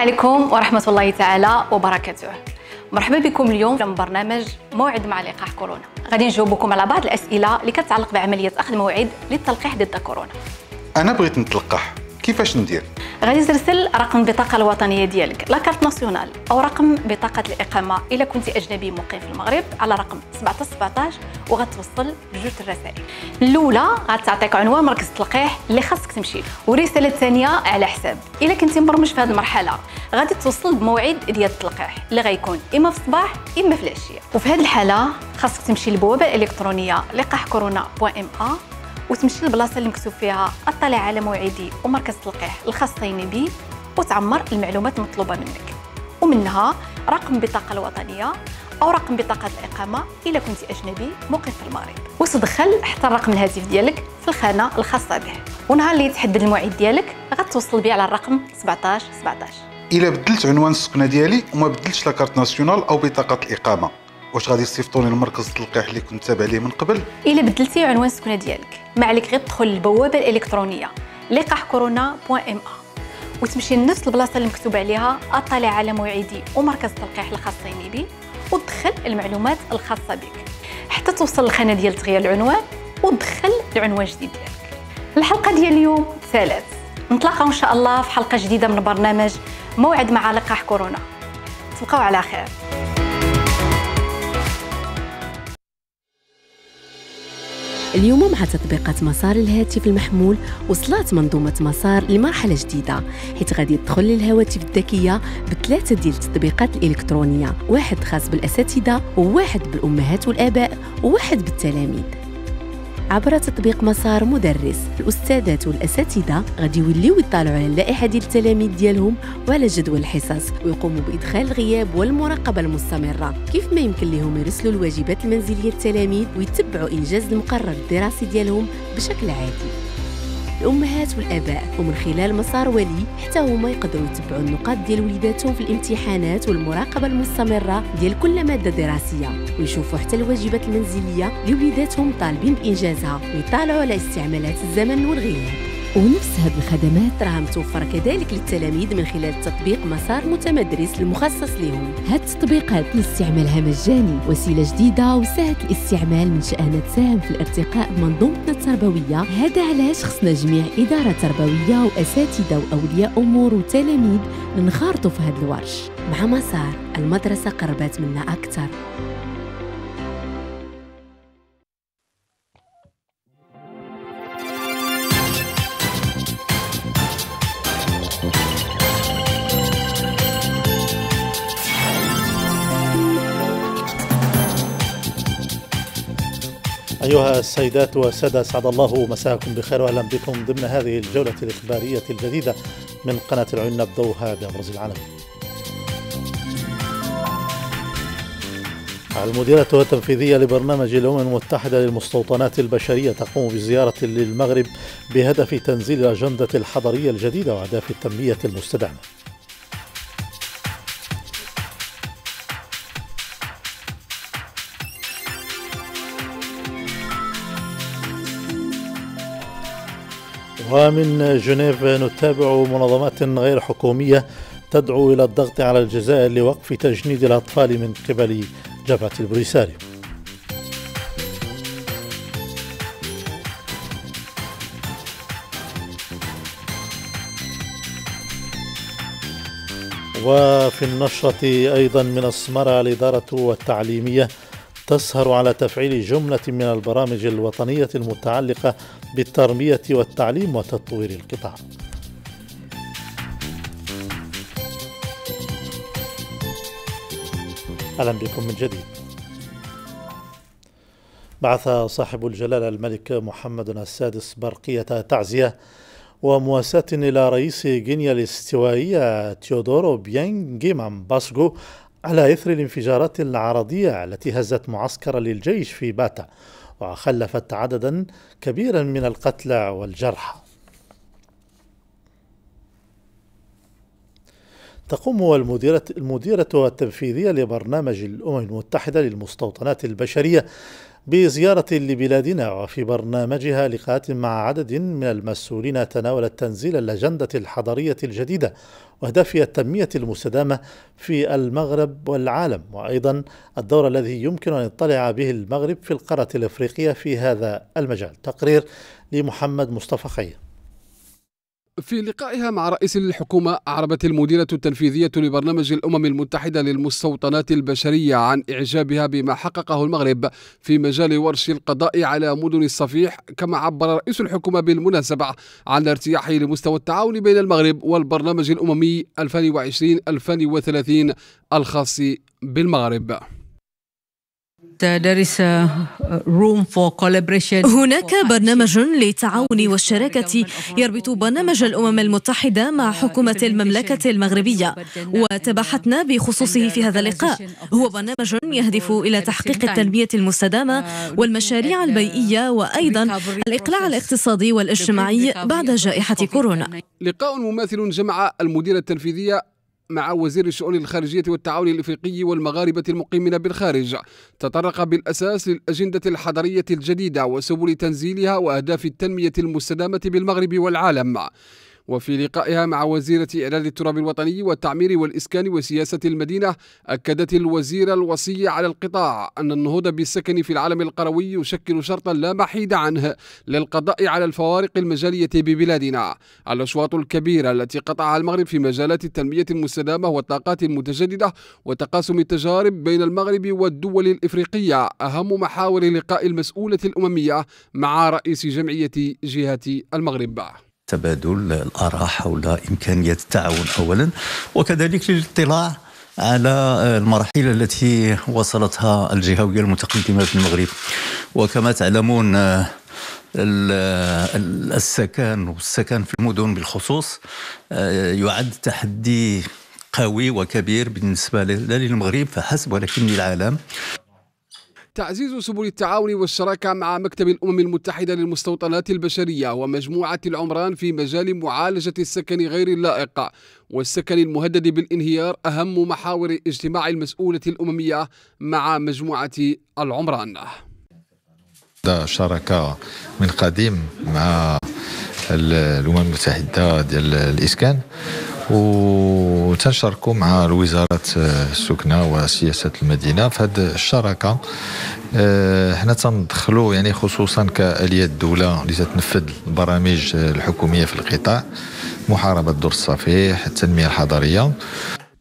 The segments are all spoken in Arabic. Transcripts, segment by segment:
عليكم ورحمة الله تعالى وبركاته. مرحبا بكم اليوم في برنامج موعد مع لقاح كورونا. غادي نجاوبكم على بعض الأسئلة اللي كتعلق بعملية أخذ موعد للتلقيح ضد كورونا أنا بغيت نتلقح كيفاش ندير؟ غادي ترسل رقم البطاقة الوطنية ديالك لاكارت ناسيونال أو رقم بطاقة الإقامة. إلا كنتي أجنبي مقيم في المغرب على رقم 1717 وغتوصل بجوج الرسائل. الأولى غتعطيك عنوان مركز التلقيح اللي خاصك تمشي له والرسالة الثانية على حساب. إلا كنتي مبرمج في هذه المرحلة غادي توصل بموعد ديال التلقيح اللي غيكون إما في الصباح إما في العشية. وفي هذه الحالة خاصك تمشي للبوابة الإلكترونية لقاح كورونا بوان إم آ. وتمشي للبلاصه اللي مكتوب فيها أطلع على موعدي ومركز التلقيح الخاصين بي وتعمر المعلومات المطلوبه منك. ومنها رقم البطاقه الوطنية أو رقم بطاقة الإقامة إلا كنت أجنبي مقيم في المغرب. وتدخل حتى رقم الهاتف ديالك في الخانة الخاصة به. ونهار اللي يتحدد الموعد ديالك غتوصل بيه على الرقم 17 17 إلا بدلت عنوان السكنة ديالي وما بدلتش la carte nationale أو بطاقة الإقامة. واش غادي يصيفطوني لمركز التلقيح اللي كنت تابع ليه من قبل؟ إلا بدلتي عنوان السكنة ديالك. ما عليك غير تدخل للبوابة الإلكترونية. لقاح كورونا point ma وتمشي لنفس البلاصة اللي مكتوب عليها أطلع على موعدي ومركز التلقيح الخاصين بي وتدخل المعلومات الخاصة بك. حتى توصل للخانة ديال تغيير العنوان وتدخل العنوان الجديد ديالك. الحلقة ديال اليوم ثلاث نتلاقاو إن شاء الله في حلقة جديدة من برنامج موعد مع لقاح كورونا. تبقاو على خير. اليوم مع تطبيقات مسار الهاتف المحمول وصلت منظومة مسار لمرحلة جديدة. حيث غادي تدخل للهواتف الذكية بثلاثة ديال التطبيقات الإلكترونية واحد خاص بالأساتذة وواحد بالأمهات والآباء وواحد بالتلاميذ. عبر تطبيق مسار مدرس. الاستاذات والاساتذه غادي يوليو يطالعوا على اللائحة ديال التلاميذ ديالهم وعلى جدول الحصص ويقوموا بإدخال الغياب والمراقبة المستمرة. كيف ما يمكن لهم يرسلوا الواجبات المنزلية للتلاميذ ويتبعوا إنجاز المقرر الدراسي ديالهم بشكل عادي. الأمهات والآباء. ومن خلال مسار ولي حتى هما يقدروا يتبعوا النقاط ديال وليداتهم في الامتحانات والمراقبة المستمرة ديال كل مادة دراسية. ويشوفوا حتى الواجبات المنزلية لوليداتهم طالبين بإنجازها ويطالعوا على استعمالات الزمن والغياب. ونفس هذه الخدمات راها متوفرة كذلك للتلاميذ من خلال تطبيق مسار متمدرس المخصص لهم. هاد التطبيقات لاستعمالها مجاني. وسيلة جديدة وسهلة الاستعمال من شأنها تساهم في الارتقاء بمنظومتنا التربوية. هذا علاش خصنا جميع إدارة تربوية وأساتذة وأولياء أمور وتلاميذ ننخرطوا في هذا الورش. مع مسار المدرسة قربت منا أكثر. أيها السيدات والسادة أسعد الله مساءكم بخير وأهلا بكم ضمن هذه الجولة الإخبارية الجديدة من قناة العيون نبدأها بأبرز العالم. المديرة التنفيذية لبرنامج الأمم المتحدة للمستوطنات البشرية تقوم بزيارة للمغرب بهدف تنزيل الأجندة الحضرية الجديدة وأهداف التنمية المستدامة. ومن جنيف نتابع منظمات غير حكومية تدعو إلى الضغط على الجزائر لوقف تجنيد الأطفال من قبل جبهة البوليساريو وفي النشرة أيضا من السمرة الإدارة التعليمية تسهر على تفعيل جملة من البرامج الوطنية المتعلقة بالتربية والتعليم وتطوير القطاع. أهلا بكم من جديد. بعث صاحب الجلالة الملك محمد السادس برقية تعزية ومواساة إلى رئيس غينيا الاستوائية تيودورو بيانجيمان باسغو على إثر الانفجارات العرضية التي هزت معسكرا للجيش في باتا وخلفت عددا كبيرا من القتلى والجرحى. تقوم المديرة, المديرة التنفيذية لبرنامج الأمم المتحدة للمستوطنات البشرية بزيارة لبلادنا وفي برنامجها لقاءات مع عدد من المسؤولين تناولت تنزيل الأجندة الحضرية الجديدة وأهدافها التنمية المستدامة في المغرب والعالم. وأيضا الدور الذي يمكن أن يطلع به المغرب في القارة الأفريقية في هذا المجال. تقرير لمحمد مصطفى خير. في لقائها مع رئيس الحكومة أعربت المديرة التنفيذية لبرنامج الأمم المتحدة للمستوطنات البشرية عن إعجابها بما حققه المغرب في مجال ورش القضاء على مدن الصفيح كما عبر رئيس الحكومة بالمناسبة عن ارتياحه لمستوى التعاون بين المغرب والبرنامج الأممي 2020-2030 الخاص بالمغرب. هناك برنامج للتعاون والشراكة يربط برنامج الأمم المتحدة مع حكومة المملكة المغربية. وتبحثنا بخصوصه في هذا اللقاء. هو برنامج يهدف إلى تحقيق التنمية المستدامة والمشاريع البيئية وأيضا الإقلاع الاقتصادي والاجتماعي بعد جائحة كورونا. لقاء مماثل جمع المدير التنفيذية مع وزير الشؤون الخارجية والتعاون الإفريقي والمغاربة المقيمين بالخارج. تطرق بالأساس للأجندة الحضرية الجديدة وسبل تنزيلها وأهداف التنمية المستدامة بالمغرب والعالم. وفي لقائها مع وزيرة إعداد التراب الوطني والتعمير والإسكان وسياسة المدينة أكدت الوزيرة الوصية على القطاع أن النهوض بالسكن في العالم القروي يشكل شرطا لا محيد عنه للقضاء على الفوارق المجالية ببلادنا. الأشواط الكبيرة التي قطعها المغرب في مجالات التنمية المستدامة والطاقات المتجددة وتقاسم التجارب بين المغرب والدول الإفريقية أهم محاور لقاء المسؤولة الأممية مع رئيس جمعية جهة المغرب. تبادل الآراء حول إمكانية التعاون أولا وكذلك للاطلاع على المراحل التي وصلتها الجهوية المتقدمة في المغرب. وكما تعلمون السكن والسكن في المدن بالخصوص يعد تحدي قوي وكبير بالنسبة لا للمغرب فحسب ولكن للعالم تعزيز سبل التعاون والشراكة مع مكتب الأمم المتحدة للمستوطنات البشرية ومجموعة العمران في مجال معالجة السكن غير اللائق. والسكن المهدد بالانهيار أهم محاور اجتماع المسؤولة الأممية مع مجموعة العمران. شراكة من قديم مع الأمم المتحدة ديال الإسكان. وتنشاركوا مع الوزارات السكنة وسياسة المدينة في هذه الشراكة. آه، حنا تندخلوا يعني خصوصا كآلية الدولة اللي تتنفذ البرامج الحكومية في القطاع محاربة دور الصفيح التنمية الحضرية.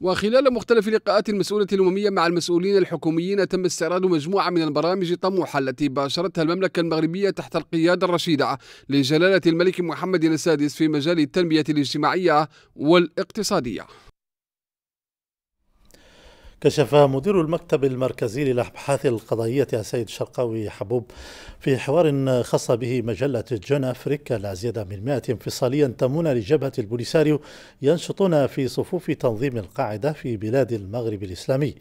وخلال مختلف لقاءات المسؤولة الأممية مع المسؤولين الحكوميين تم استعراض مجموعة من البرامج الطموحة التي باشرتها المملكة المغربية تحت القيادة الرشيدة لجلالة الملك محمد السادس في مجال التنمية الاجتماعية والإقتصادية. كشف مدير المكتب المركزي للأبحاث القضائية السيد شرقاوي حبوب في حوار خاص به مجلة جون أفريكا. لا زيادة من 100 انفصاليا تمون لجبهة البوليساريو ينشطون في صفوف تنظيم القاعدة في بلاد المغرب الإسلامي.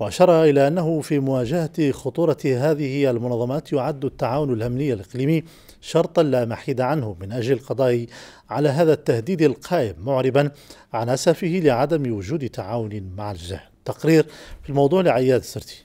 وأشار إلى أنه في مواجهة خطورة هذه المنظمات يعد التعاون الأمني الإقليمي شرطا لا محيد عنه من أجل القضاء على هذا التهديد القائم معربا عن أسفه لعدم وجود تعاون مع الجهل. تقرير في الموضوع لعياد السرتي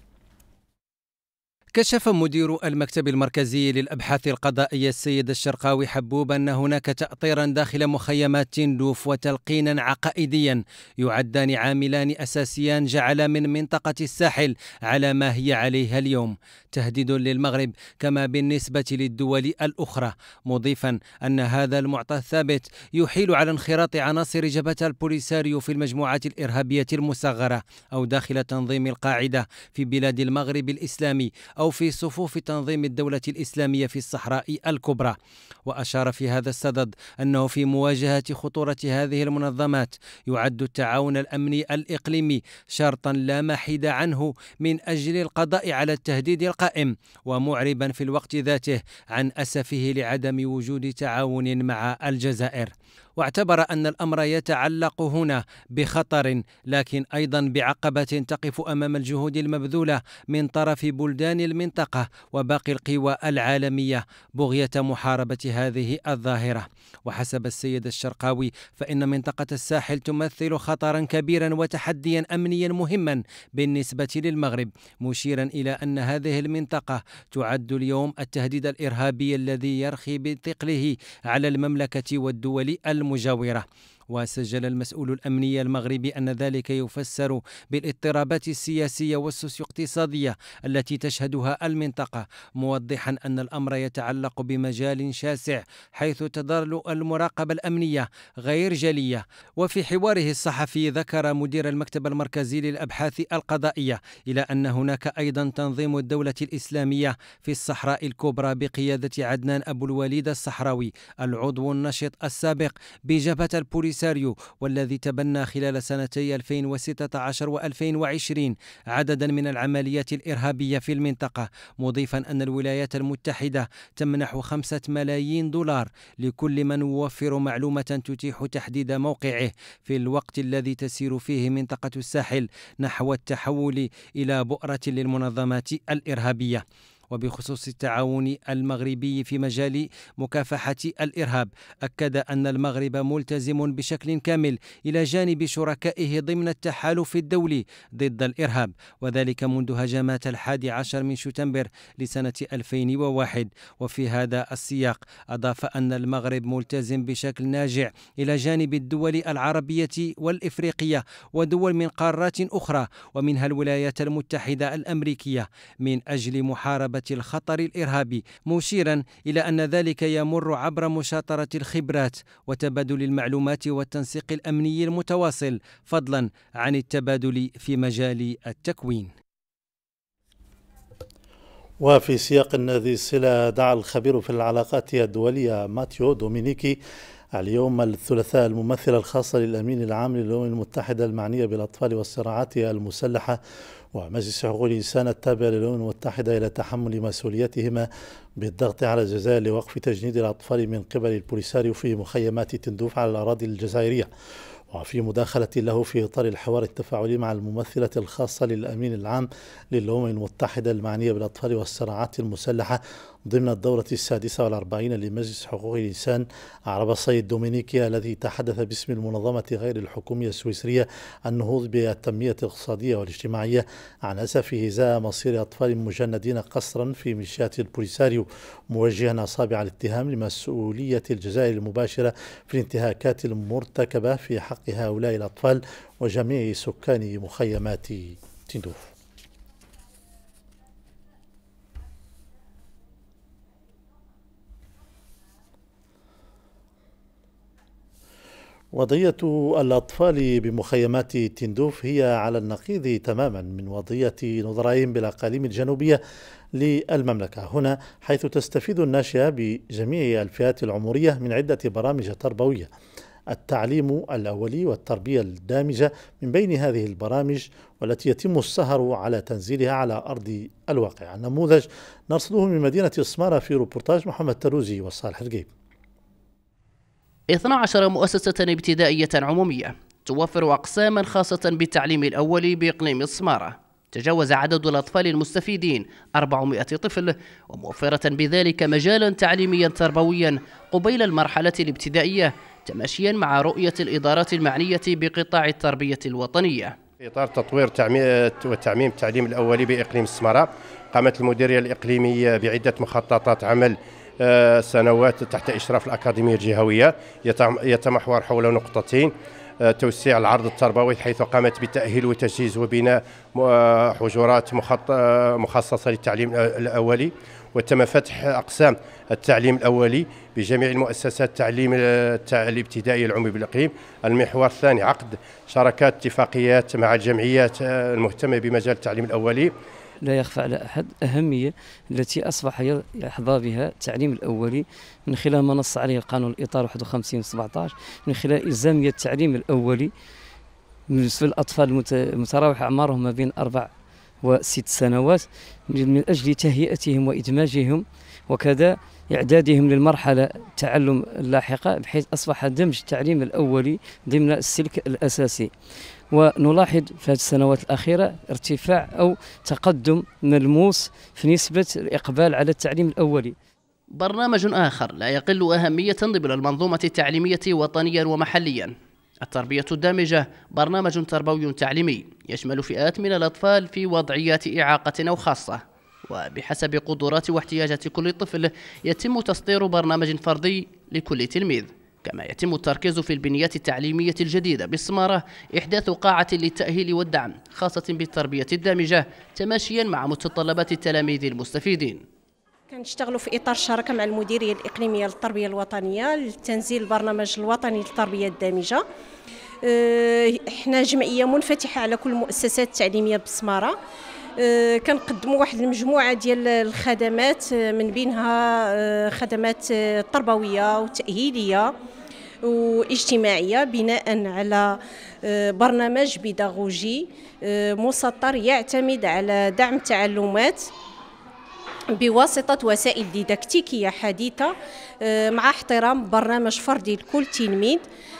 كشف مدير المكتب المركزي للأبحاث القضائية السيد الشرقاوي حبوب أن هناك تأطيرا داخل مخيمات تندوف وتلقينا عقائديا يعدان عاملان أساسيان جعل من منطقة الساحل على ما هي عليها اليوم. تهديد للمغرب كما بالنسبة للدول الأخرى مضيفا أن هذا المعطى الثابت يحيل على انخراط عناصر جبهة البوليساريو في المجموعات الإرهابية المصغرة أو داخل تنظيم القاعدة في بلاد المغرب الإسلامي في صفوف تنظيم الدولة الإسلامية في الصحراء الكبرى. وأشار في هذا الصدد أنه في مواجهة خطورة هذه المنظمات يعد التعاون الأمني الإقليمي شرطا لا محيد عنه من أجل القضاء على التهديد القائم ومعربا في الوقت ذاته عن أسفه لعدم وجود تعاون مع الجزائر. واعتبر أن الأمر يتعلق هنا بخطر لكن أيضا بعقبة تقف أمام الجهود المبذولة من طرف بلدان المنطقة وباقي القوى العالمية بغية محاربة هذه الظاهرة. وحسب السيد الشرقاوي فإن منطقة الساحل تمثل خطرا كبيرا وتحديا أمنيا مهما بالنسبة للمغرب مشيرا إلى أن هذه المنطقة تعد اليوم التهديد الإرهابي الذي يرخي بثقله على المملكة والدول المجاورة. وسجل المسؤول الأمني المغربي أن ذلك يفسر بالاضطرابات السياسية والسوسيو اقتصادية التي تشهدها المنطقة موضحا أن الأمر يتعلق بمجال شاسع حيث تظل المراقبة الأمنية غير جلية. وفي حواره الصحفي ذكر مدير المكتب المركزي للأبحاث القضائية إلى أن هناك أيضا تنظيم الدولة الإسلامية في الصحراء الكبرى بقيادة عدنان أبو الوليد الصحراوي العضو النشط السابق بجبهة البوليس البوليساريو والذي تبنى خلال سنتي 2016 و2020 عددا من العمليات الإرهابية في المنطقة مضيفا أن الولايات المتحدة تمنح خمسة ملايين دولار لكل من يوفر معلومة تتيح تحديد موقعه في الوقت الذي تسير فيه منطقة الساحل نحو التحول إلى بؤرة للمنظمات الإرهابية. وبخصوص التعاون المغربي في مجال مكافحة الإرهاب أكد أن المغرب ملتزم بشكل كامل إلى جانب شركائه ضمن التحالف الدولي ضد الإرهاب وذلك منذ هجمات الحادي عشر من شتنبر لسنة 2001 وفي هذا السياق أضاف أن المغرب ملتزم بشكل ناجع إلى جانب الدول العربية والإفريقية ودول من قارات أخرى ومنها الولايات المتحدة الأمريكية من أجل محاربة الخطر الارهابي مشيرا إلى أن ذلك يمر عبر مشاطرة الخبرات وتبادل المعلومات والتنسيق الأمني المتواصل فضلا عن التبادل في مجال التكوين. وفي سياق ذي الصلة دعا الخبير في العلاقات الدولية ماتيو دومينيكي اليوم الثلاثاء الممثلة الخاصة للأمين العام للأمم المتحدة المعنية بالأطفال والصراعات المسلحة ومجلس حقوق الإنسان التابع للأمم المتحدة إلى تحمل مسؤوليتهما بالضغط على الجزائر لوقف تجنيد الأطفال من قبل البوليساريو في مخيمات تندوف على الأراضي الجزائرية. وفي مداخلة له في إطار الحوار التفاعلي مع الممثلة الخاصة للأمين العام للأمم المتحدة المعنية بالأطفال والصراعات المسلحة ضمن الدورة السادسة والأربعين لمجلس حقوق الإنسان عرب السيد دومينيكي الذي تحدث باسم المنظمة غير الحكومية السويسرية النهوض بالتنمية الاقتصادية والاجتماعية عن أسفه إزاء مصير أطفال مجندين قسرا في ميليشيات البوليساريو موجها أصابع الاتهام لمسؤولية الجزائر المباشرة في الانتهاكات المرتكبة في حق هؤلاء الأطفال وجميع سكان مخيمات تندوف. وضعية الأطفال بمخيمات تندوف هي على النقيض تماما من وضعية نظرائهم بالأقاليم الجنوبية للمملكة. هنا حيث تستفيد الناشئة بجميع الفئات العمرية من عدة برامج تربوية. التعليم الأولي والتربية الدامجة من بين هذه البرامج والتي يتم السهر على تنزيلها على أرض الواقع. النموذج نرصده من مدينة السمارة في روبورتاج محمد تروزي وصالح القيب 12 مؤسسة ابتدائية عمومية توفر أقساما خاصة بالتعليم الأولي بإقليم السمارة. تجاوز عدد الأطفال المستفيدين 400 طفل وموفرة بذلك مجالا تعليميا تربويا قبيل المرحلة الابتدائية تماشيا مع رؤية الإدارات المعنية بقطاع التربية الوطنية. في إطار تطوير وتعميم التعليم الأولي بإقليم السمراء قامت المديرية الإقليمية بعدة مخططات عمل سنوات تحت إشراف الأكاديمية الجهوية. يتمحور حول نقطتين آه، توسيع العرض التربوي حيث قامت بالتأهيل وتجهيز وبناء آه، حجرات مخصصة للتعليم الأولي وتم فتح أقسام التعليم الأولي بجميع المؤسسات التعليم الابتدائي العمومي بالإقليم. المحور الثاني عقد شراكات اتفاقيات مع الجمعيات المهتمة بمجال التعليم الأولي. لا يخفى على أحد. أهمية التي أصبح يحظى بها التعليم الأولي من خلال ما نص عليه القانون الإطار 51 17 من خلال إلزامية التعليم الأولي بالنسبة للأطفال المتراوح أعمارهم ما بين أربع وست سنوات من أجل تهيئتهم وإدماجهم وكذا إعدادهم للمرحلة التعلم اللاحقة بحيث أصبح دمج التعليم الأولي ضمن السلك الأساسي. ونلاحظ في هذه السنوات الأخيرة ارتفاع أو تقدم ملموس في نسبة الإقبال على التعليم الأولي. برنامج آخر لا يقل أهمية ضمن المنظومة التعليمية وطنيا ومحليا. التربية الدامجة برنامج تربوي تعليمي يشمل فئات من الأطفال في وضعيات إعاقة أو خاصة. وبحسب قدرات واحتياجات كل طفل يتم تصدير برنامج فردي لكل تلميذ. كما يتم التركيز في البنيات التعليمية الجديدة بالسمارة إحداث قاعة للتأهيل والدعم خاصة بالتربية الدامجة تماشيا مع متطلبات التلاميذ المستفيدين. كنشتغلوا في إطار الشراكه مع المديرية الإقليمية للتربية الوطنية لتنزيل البرنامج الوطني للتربية الدامجة. آه، إحنا جمعية منفتحة على كل المؤسسات التعليمية بالسماره آه، كنقدموا واحد المجموعة ديال الخدمات آه، من بينها خدمات تربوية وتأهيلية واجتماعية بناء على برنامج بيداغوجي مسطر يعتمد على دعم التعلمات بواسطة وسائل ديداكتيكية حديثة آه، مع احترام برنامج فردي لكل تلميذ. آه،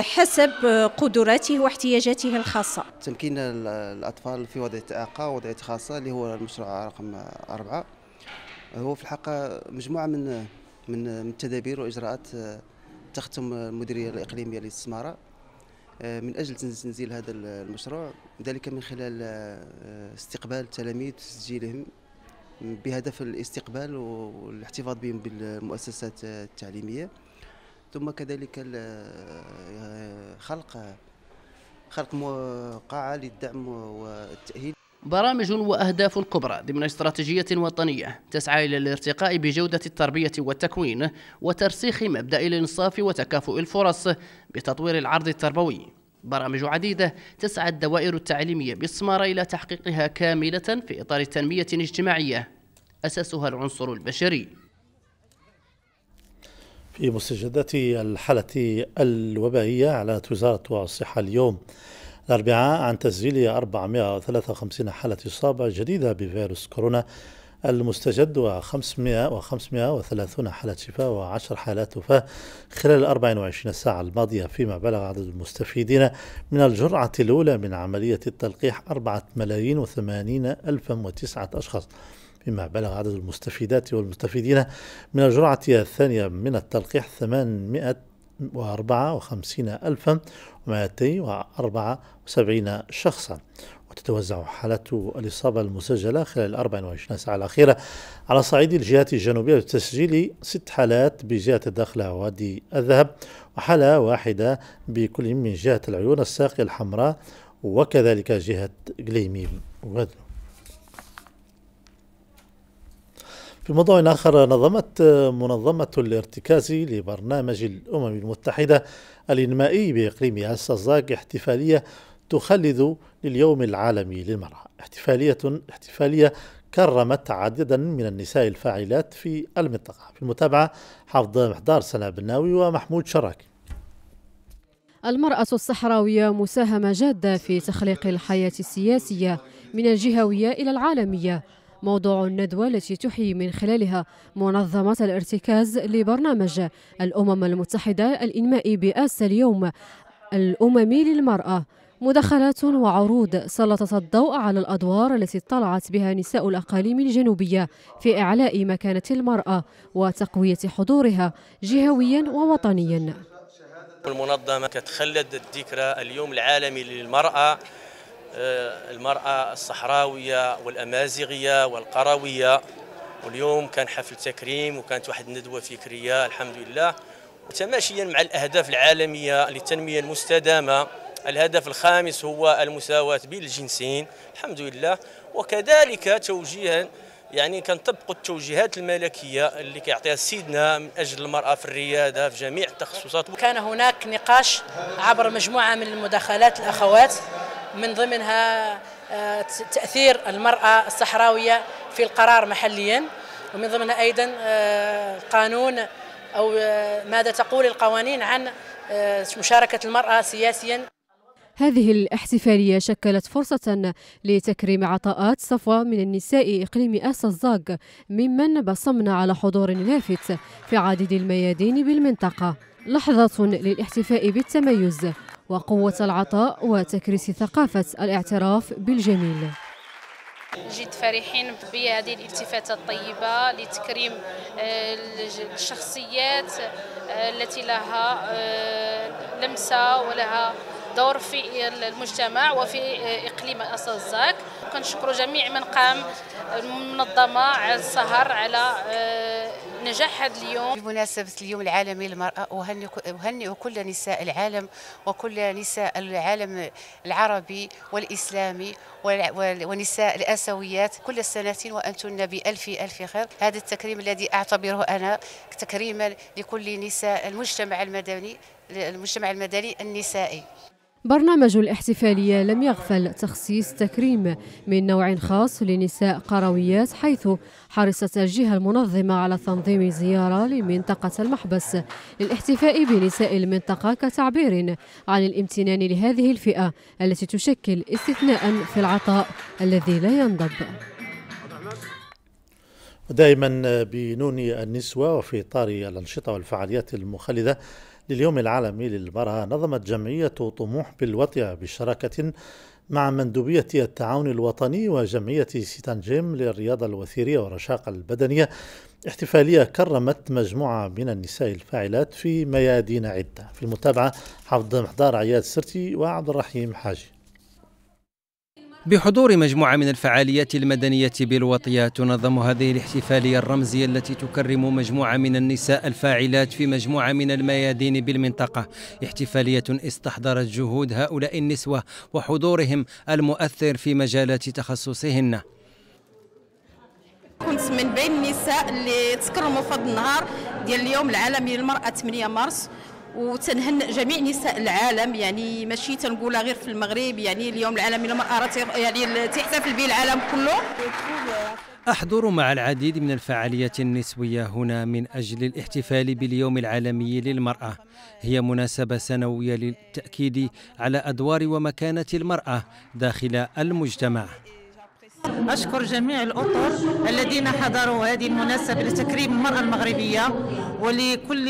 حسب قدراته واحتياجاته الخاصة. تمكين الأطفال في وضعية إعاقة ووضعية خاصة اللي هو المشروع رقم أربعة. هو في الحقيقة مجموعة من من التدابير وإجراءات آه، تختم المديرية الإقليمية للاستثمار من أجل تنزيل هذا المشروع ذلك من خلال استقبال التلاميذ وتسجيلهم بهدف الاستقبال والاحتفاظ بهم بالمؤسسات التعليمية. ثم كذلك خلق خلق قاعة للدعم والتأهيل. برامج وأهداف كبرى ضمن استراتيجية وطنية تسعى إلى الارتقاء بجودة التربية والتكوين وترسيخ مبدأ الإنصاف وتكافؤ الفرص بتطوير العرض التربوي. برامج عديدة تسعى الدوائر التعليمية بالسمارة إلى تحقيقها كاملة في إطار تنمية اجتماعية أساسها العنصر البشري. في مستجدات الحالة الوبائية أعلنت وزارة الصحة اليوم. الأربعاء عن تسجيل 453 حالة إصابة جديدة بفيروس كورونا. المستجد و500 و530 حالة شفاء و10 حالات وفاة خلال ال 24 ساعة الماضية فيما بلغ عدد المستفيدين من الجرعة الأولى من عملية التلقيح 4 ملايين و80 ألف وتسعة أشخاص. فيما بلغ عدد المستفيدات والمستفيدين من الجرعة الثانية من التلقيح 854 ألفا و274 شخصا. وتتوزع حالات الإصابة المسجلة خلال ال 24 ساعة الأخيرة على صعيد الجهات الجنوبية بتسجيل ست حالات بجهة الداخلة وادي الذهب وحالة واحدة بكل من جهة العيون الساقية الحمراء وكذلك جهة قليميم وغدر في موضوع آخر نظمت منظمة الارتكاز لبرنامج الأمم المتحدة الإنمائي بإقليم السزاق احتفالية تخلد لليوم العالمي للمرأة. احتفالية احتفالية كرمت عددا من النساء الفاعلات في المنطقة. في المتابعة حافظ محضار سنة بناوي ومحمود شراكي المرأة الصحراوية مساهمة جادة في تخليق الحياة السياسية من الجهوية إلى العالمية. موضوع الندوة التي تحيي من خلالها منظمة الارتكاز لبرنامج الأمم المتحدة الإنمائي بآس اليوم. الأممي للمرأة مداخلات وعروض سلطت الضوء على الأدوار التي اطلعت بها نساء الأقاليم الجنوبية في إعلاء مكانة المرأة وتقوية حضورها جهويا ووطنيا. المنظمة كتخلد الذكرى اليوم العالمي للمرأة المرأة الصحراوية والأمازيغية والقروية. واليوم كان حفل تكريم وكانت واحد الندوة فكرية الحمد لله. وتماشيا مع الأهداف العالمية للتنمية المستدامة. الهدف الخامس هو المساواة بين الجنسين الحمد لله. وكذلك توجيها يعني كنطبقوا التوجيهات الملكية اللي كيعطيها سيدنا من أجل المرأة في الريادة في جميع التخصصات. كان هناك نقاش عبر مجموعة من المداخلات الأخوات. من ضمنها آه، تأثير المرأة الصحراوية في القرار محليا ومن ضمنها أيضا آه، قانون أو آه، ماذا تقول القوانين عن مشاركة المرأة سياسيا. هذه الاحتفالية شكلت فرصة لتكريم عطاءات صفوة من النساء إقليم أسا ممن بصمن على حضور لافت في عديد الميادين بالمنطقة. لحظة للاحتفاء بالتميز. وقوة العطاء وتكريس ثقافة الاعتراف بالجميل. جد فرحين بهذه الالتفاتة الطيبة لتكريم آه، الشخصيات آه، التي لها آه، لمسة ولها دور في المجتمع وفي إقليم اسازاك كنشكر جميع من قام المنظمة على السهر على آه، نجاح هذا اليوم. بمناسبة اليوم العالمي للمرأة أهنئ كل نساء العالم وكل نساء العالم العربي والإسلامي ونساء الآسيويات كل سنة وأنتن بألف ألف خير. هذا التكريم الذي أعتبره أنا تكريما لكل نساء المجتمع المدني المجتمع المدني النسائي. برنامج الاحتفالية لم يغفل تخصيص تكريم من نوع خاص لنساء قرويات حيث حرصت الجهة المنظمة على تنظيم زيارة لمنطقة المحبس للاحتفاء بنساء المنطقة كتعبير عن الامتنان لهذه الفئة التي تشكل استثناء في العطاء الذي لا ينضب. دائما بنون النسوة وفي إطار الأنشطة والفعاليات المخلدة لليوم العالمي للمرأة نظمت جمعية طموح بالوطية بشراكة مع مندوبية التعاون الوطني وجمعية سيتانجيم للرياضة الوثيرية والرشاقة البدنية. احتفالية كرمت مجموعة من النساء الفاعلات في ميادين عدة. في المتابعة حفظ محضار عياد سرتي وعبد الرحيم حاجي. بحضور مجموعة من الفعاليات المدنية بالوطية تنظم هذه الاحتفالية الرمزية التي تكرم مجموعة من النساء الفاعلات في مجموعة من الميادين بالمنطقة. احتفالية استحضرت جهود هؤلاء النسوة وحضورهم المؤثر في مجالات تخصصهن. كنت من بين النساء اللي تكرموا في هذا النهار ديال اليوم العالمي للمرأة 8 مارس. وتنهنئ جميع نساء العالم. يعني ماشي تنقولها غير في المغرب يعني اليوم العالمي للمرأة يعني تحتفل به العالم كله. أحضر مع العديد من الفعاليات النسوية هنا من أجل الاحتفال باليوم العالمي للمرأة. هي مناسبة سنوية للتأكيد على أدوار ومكانة المرأة داخل المجتمع. أشكر جميع الأطر الذين حضروا هذه المناسبة لتكريم المرأة المغربية ولكل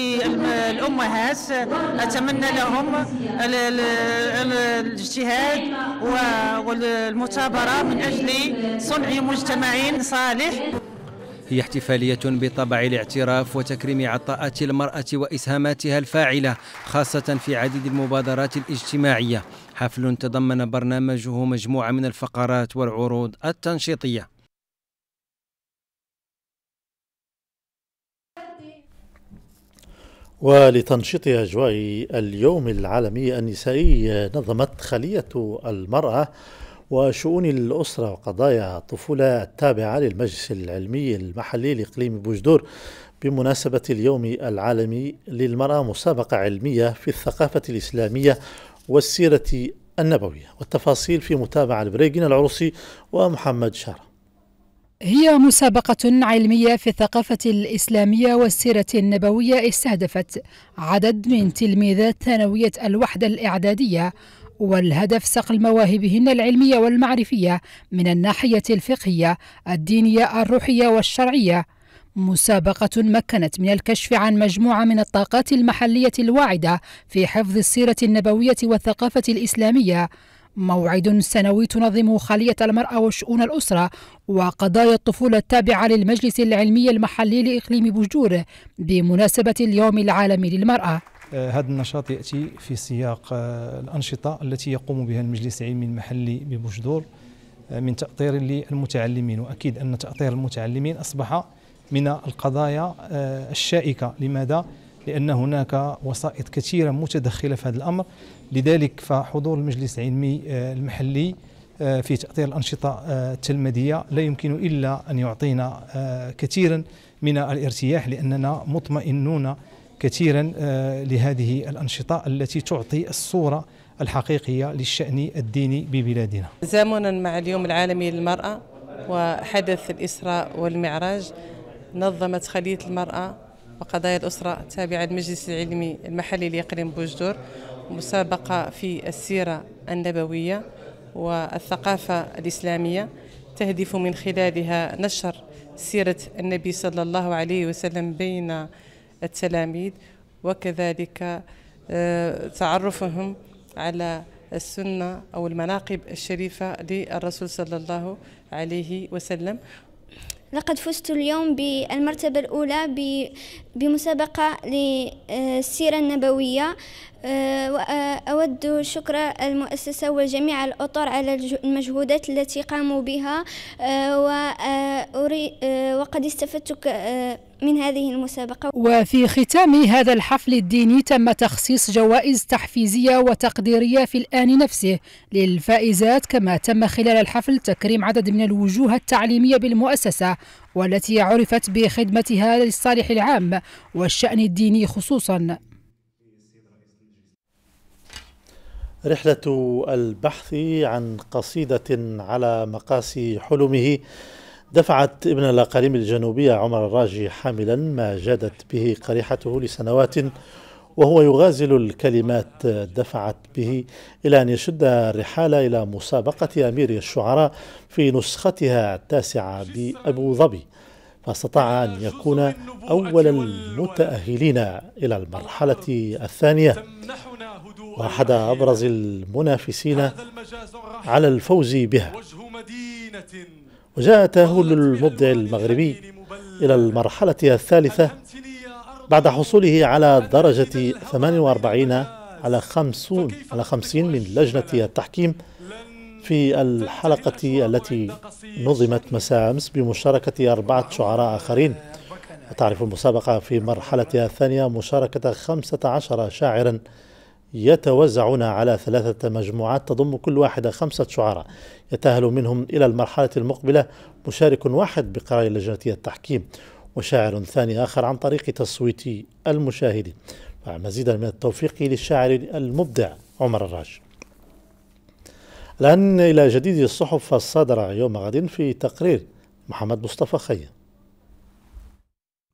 الأمهات. أتمنى لهم الاجتهاد والمثابرة من أجل صنع مجتمع صالح. هي احتفالية بطبع الاعتراف وتكريم عطاءات المرأة وإسهاماتها الفاعلة خاصة في عديد المبادرات الاجتماعية. حفل تضمن برنامجه مجموعة من الفقرات والعروض التنشيطية. ولتنشيط أجواء اليوم العالمي النسائي نظمت خلية المرأة وشؤون الأسرة وقضايا الطفولة التابعة للمجلس العلمي المحلي لإقليم بوجدور بمناسبة اليوم العالمي للمرأة مسابقة علمية في الثقافة الإسلامية والسيرة النبوية. والتفاصيل في متابعة البريغين العروسي ومحمد شارة. هي مسابقة علمية في الثقافة الإسلامية والسيرة النبوية استهدفت عدد من تلميذات ثانوية الوحدة الإعدادية والهدف صقل مواهبهن العلمية والمعرفية من الناحية الفقهية الدينية الروحية والشرعية. مسابقة مكنت من الكشف عن مجموعة من الطاقات المحلية الواعدة في حفظ السيرة النبوية والثقافة الإسلامية. موعد سنوي تنظمه خلية المرأة وشؤون الأسرة وقضايا الطفولة التابعة للمجلس العلمي المحلي لإقليم بوجور بمناسبة اليوم العالمي للمرأة. هذا النشاط يأتي في سياق آه، الأنشطة التي يقوم بها المجلس العلمي المحلي ببوجدور آه، من تأطير للمتعلمين. وأكيد أن تأطير المتعلمين أصبح من القضايا الشائكة. لماذا؟ لأن هناك وسائط كثيرة متدخلة في هذا الأمر. لذلك فحضور المجلس العلمي المحلي في تأطير الأنشطة التلمذية لا يمكن إلا أن يعطينا كثيرا من الارتياح لأننا مطمئنون كثيرا آه، لهذه الأنشطة التي تعطي الصورة الحقيقية للشأن الديني ببلادنا. تزامنا مع اليوم العالمي للمرأة وحدث الإسراء والمعراج نظمت خلية المرأة وقضايا الأسرة تابعة للمجلس العلمي المحلي لإقليم بوجدور مسابقة في السيرة النبوية والثقافة الإسلامية تهدف من خلالها نشر سيرة النبي صلى الله عليه وسلم بين التلاميذ وكذلك آه، تعرفهم على السنة أو المناقب الشريفة للرسول صلى الله عليه وسلم. لقد فزت اليوم بالمرتبة الأولى بمسابقة للسيرة النبوية. وأود شكر المؤسسة وجميع الأطر على المجهودات التي قاموا بها آه، آه، وقد استفدت من هذه المسابقة. وفي ختام هذا الحفل الديني تم تخصيص جوائز تحفيزية وتقديرية في الآن نفسه للفائزات كما تم خلال الحفل تكريم عدد من الوجوه التعليمية بالمؤسسة والتي عرفت بخدمتها للصالح العام والشأن الديني خصوصا. رحلة البحث عن قصيدة على مقاسي حلمه دفعت ابن الأقاليم الجنوبية عمر الراجي حاملا ما جادت به قريحته لسنوات وهو يغازل الكلمات. دفعت به إلى أن يشد الرحال إلى مسابقة أمير الشعراء في نسختها التاسعة بأبو ظبي فاستطاع أن يكون أول المتأهلين إلى المرحلة الثانية. وأحد أبرز المنافسين على الفوز بها. وجاء تأهل المبدع المغربي إلى المرحلة الثالثة بعد حصوله على درجة 48 على 50 على 50 من لجنة التحكيم في الحلقة التي نظمت مساء أمس بمشاركة أربعة شعراء آخرين. وتعرف المسابقة في مرحلتها الثانية مشاركة 15 شاعرا يتوزعون على ثلاثة مجموعات تضم كل واحدة خمسة شعراء. يتأهل منهم إلى المرحلة المقبلة مشارك واحد بقرار لجنة التحكيم وشاعر ثاني آخر عن طريق تصويت المشاهدين مزيدا من التوفيق للشاعر المبدع عمر الراج. الآن إلى جديد الصحف الصادرة. يوم غد في تقرير محمد مصطفى خيّ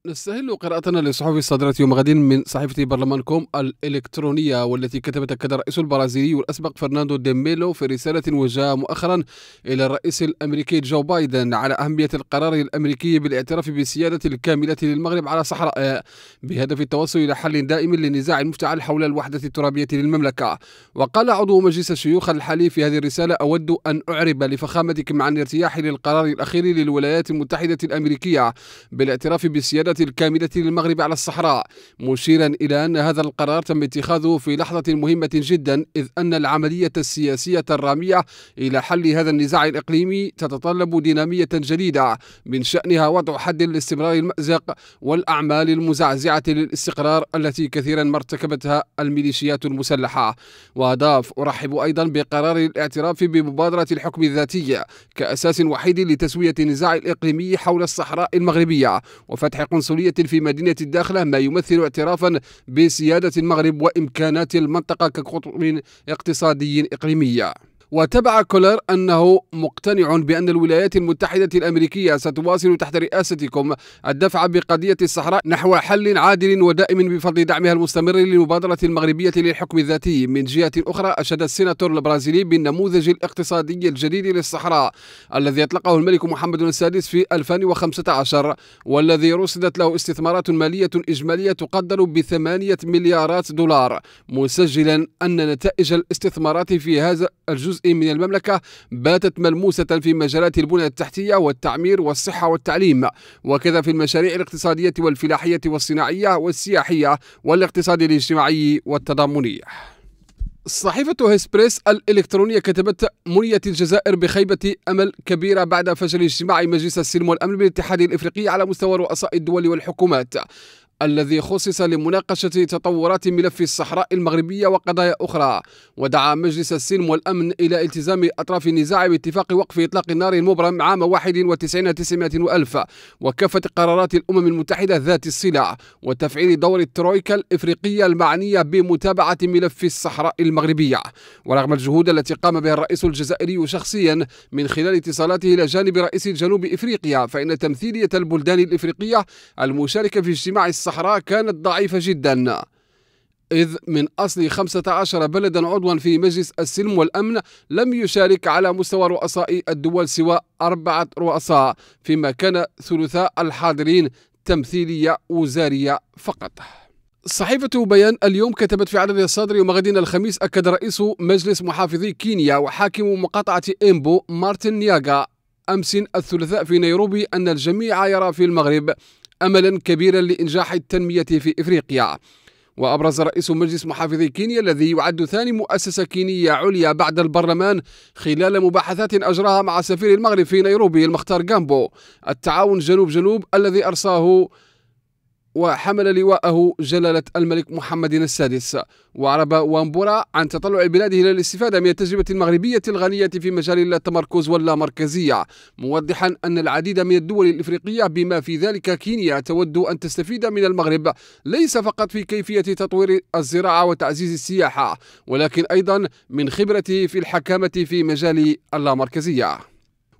نستهل قراءتنا لصحف الصادرة يوم غد من صحيفة برلمانكم الإلكترونية والتي كتبت كذا الرئيس البرازيلي الأسبق فرناندو ديميلو في رسالة وجهها مؤخرا إلى الرئيس الأمريكي جو بايدن على أهمية القرار الأمريكي بالاعتراف بالسيادة الكاملة للمغرب على صحراء بهدف التوصل إلى حل دائم للنزاع المفتعل حول الوحدة الترابية للمملكة. وقال عضو مجلس الشيوخ الحالي في هذه الرسالة أود أن أعرب لفخامتكم عن ارتياحي للقرار الأخير للولايات المتحدة الأمريكية بالاعتراف بالسيادة الكاملة للمغرب على الصحراء مشيرا إلى أن هذا القرار تم اتخاذه في لحظة مهمة جدا إذ أن العملية السياسية الرامية إلى حل هذا النزاع الإقليمي تتطلب دينامية جديدة من شأنها وضع حد لاستمرار المأزق والأعمال المزعزعة للاستقرار التي كثيرا ما ارتكبتها الميليشيات المسلحة. وأضاف أرحب أيضا بقرار الاعتراف بمبادرة الحكم الذاتي كأساس وحيد لتسوية النزاع الإقليمي حول الصحراء المغربية وفتح قنصلية في مدينة الداخلة ما يمثل اعترافا بسيادة المغرب وإمكانات المنطقة كقطب اقتصادي إقليمي وتبع كولر أنه مقتنع بأن الولايات المتحدة الأمريكية ستواصل تحت رئاستكم الدفع بقضية الصحراء نحو حل عادل ودائم بفضل دعمها المستمر للمبادرة المغربية للحكم الذاتي. من جهة أخرى أشاد السيناتور البرازيلي بالنموذج الاقتصادي الجديد للصحراء الذي أطلقه الملك محمد السادس في 2015 والذي رصدت له استثمارات مالية إجمالية تقدر بثمانية مليارات دولار مسجلا أن نتائج الاستثمارات في هذا الجزء من المملكة باتت ملموسة في مجالات البنى التحتية والتعمير والصحة والتعليم وكذا في المشاريع الاقتصادية والفلاحية والصناعية والسياحية والاقتصاد الاجتماعي والتضامني. صحيفة هيسبريس الإلكترونية كتبت منية الجزائر بخيبة أمل كبيرة بعد فشل اجتماع مجلس السلم والأمن بالاتحاد الإفريقي على مستوى رؤساء الدول والحكومات. الذي خصص لمناقشة تطورات ملف الصحراء المغربية وقضايا أخرى ودعا مجلس السلم والأمن إلى التزام أطراف النزاع باتفاق وقف إطلاق النار المبرم عام 91 900 وألف وكافة قرارات الأمم المتحدة ذات الصلة وتفعيل دور الترويكا الإفريقية المعنية بمتابعة ملف الصحراء المغربية. ورغم الجهود التي قام بها الرئيس الجزائري شخصيا من خلال اتصالاته إلى جانب رئيس جنوب إفريقيا فإن تمثيلية البلدان الإفريقية المشاركة في اجتماع الصحراء الصحراء كانت ضعيفة جدا. إذ من أصل 15 بلدا عضوا في مجلس السلم والأمن لم يشارك على مستوى رؤساء الدول سوى أربعة رؤساء فيما كان ثلثا الحاضرين تمثيلية وزارية فقط. صحيفة بيان اليوم كتبت في عدد الصادر يوم غد الخميس أكد رئيس مجلس محافظي كينيا وحاكم مقاطعة إمبو مارتن نياغا أمس الثلاثاء في نيروبي أن الجميع يرى في المغرب أملا كبيرا لإنجاح التنمية في إفريقيا. وأبرز رئيس مجلس محافظي كينيا الذي يعد ثاني مؤسسة كينية عليا بعد البرلمان خلال مباحثات أجراها مع سفير المغرب في نيروبي المختار جامبو. التعاون جنوب جنوب الذي أرساه وحمل لواءه جلالة الملك محمد السادس. وأعرب وامبورا عن تطلع بلاده إلى الاستفادة من التجربة المغربية الغنية في مجال اللاتمركز واللامركزية. موضحا أن العديد من الدول الإفريقية بما في ذلك كينيا تود أن تستفيد من المغرب ليس فقط في كيفية تطوير الزراعة وتعزيز السياحة ولكن أيضا من خبرته في الحكامة في مجال اللامركزية.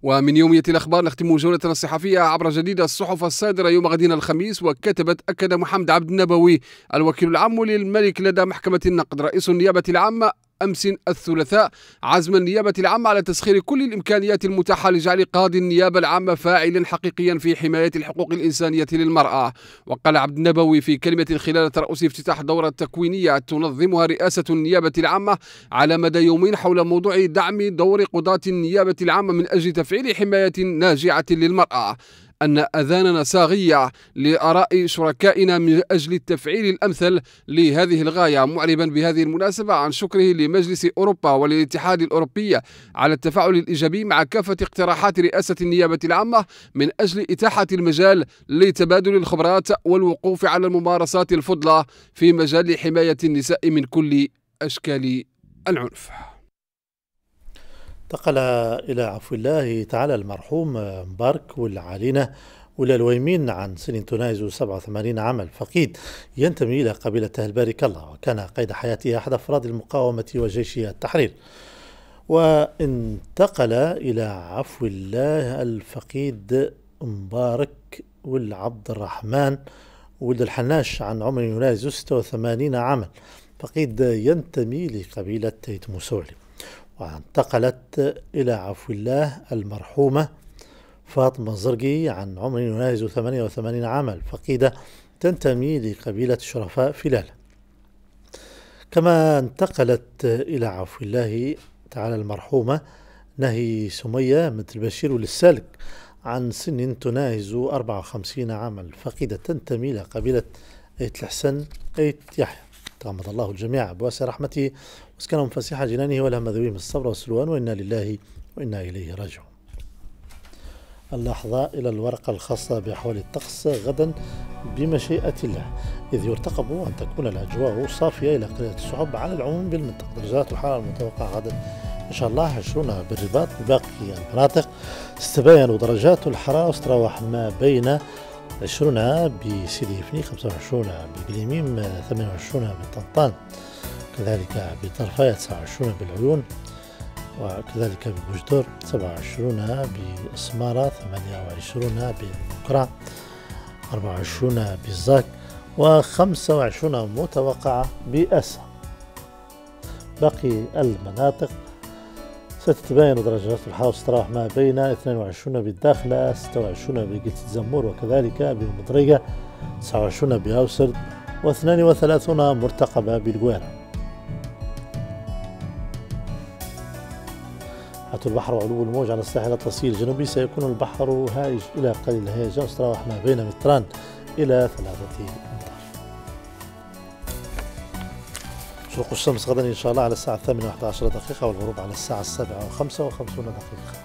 ومن يومية الأخبار نختم جولتنا الصحفية عبر جديد الصحف الصادرة يوم غدين الخميس وكتبت أكد محمد عبد النبوي الوكيل العام للملك لدى محكمة النقد رئيس النيابة العامة أمس الثلاثاء. عزم النيابة العامة على تسخير كل الإمكانيات المتاحة لجعل قاضي النيابة العامة فاعلا حقيقيا في حماية الحقوق الإنسانية للمرأة. وقال عبد النبوي في كلمة خلال ترأس افتتاح دورة تكوينية تنظمها رئاسة النيابة العامة على مدى يومين حول موضوع دعم دور قضاة النيابة العامة من أجل تفعيل حماية ناجعة للمرأة. أن أذاننا صاغية لآراء شركائنا من أجل التفعيل الأمثل لهذه الغاية. معربا بهذه المناسبة عن شكره لمجلس أوروبا وللاتحاد الأوروبي على التفاعل الإيجابي مع كافة اقتراحات رئاسة النيابة العامة من أجل إتاحة المجال لتبادل الخبرات والوقوف على الممارسات الفضلة في مجال حماية النساء من كل أشكال العنف. انتقل إلى عفو الله تعالى المرحوم مبارك والعالينة ولا الويمين عن سن تناهز 87 عاما الفقيد. ينتمي إلى قبيلة البارك الله وكان قيد حياته أحد أفراد المقاومة وجيش التحرير. وانتقل إلى عفو الله الفقيد مبارك والعبد الرحمن ولد الحناش عن عمر يناهز 86 عاما. فقيد ينتمي لقبيلة تيتموسولي وانتقلت إلى عفو الله المرحومة فاطمة الزرقي عن عمر يناهز 88 عاما الفقيدة تنتمي لقبيلة الشرفاء فلالة كما انتقلت إلى عفو الله تعالى المرحومة نهي سمية مثل بشير للسالك عن سن تناهز 54 عاما الفقيدة تنتمي إلى قبيلة أيت الحسن أيت يحيى. تغمد الله الجميع بواسع رحمته. واسكنهم فسيح جنانه والهم ذويهم الصبر والسلوان وإنا لله وإنا إليه راجعون. اللحظة إلى الورقة الخاصة بأحوال الطقس غدا بمشيئة الله. إذ يرتقب أن تكون الأجواء صافية إلى قليلة السحب على العموم بالمنطقة. درجات الحرارة المتوقعة غدا إن شاء الله 20 بالرباط باقي المناطق. تتباين درجات الحرارة وتتراوح ما بين 20 بسيدي فني 25 بقليميم 28 بطنطان. كذلك بطرفاية 29 بالعيون وكذلك ببوجدور 27 بإسمارة 28 بمكرع 24 بالزاك و25 متوقعة بأسا. باقي المناطق ستتباين درجات الحرارة تتراوح ما بين 22 بالداخلة 26 بقلة الزمور وكذلك بمضرقة 29 بأوسرد و32 مرتقبة بالقويرة البحر وعلو الموج على الساحل التصيل الجنوبي. سيكون البحر هائج إلى قليل الهيجان تتراوح ما بين متران إلى ثلاثة أمتار شروق الشمس غدا إن شاء الله على الساعة الثامنة وأحد عشر دقيقة والغروب على الساعة السابعة وخمسة وخمسون دقيقة.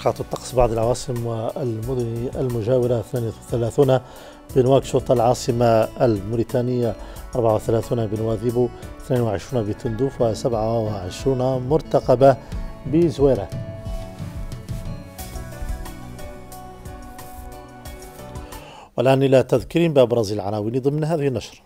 خط الطقس بعض العواصم والمدن المجاورة 32 بنواكشوط العاصمة الموريتانية. 34 بنواذيبو 22 بتندوف و27 مرتقبة بزويرة. والآن إلى تذكير بأبرز العناوين ضمن هذه النشر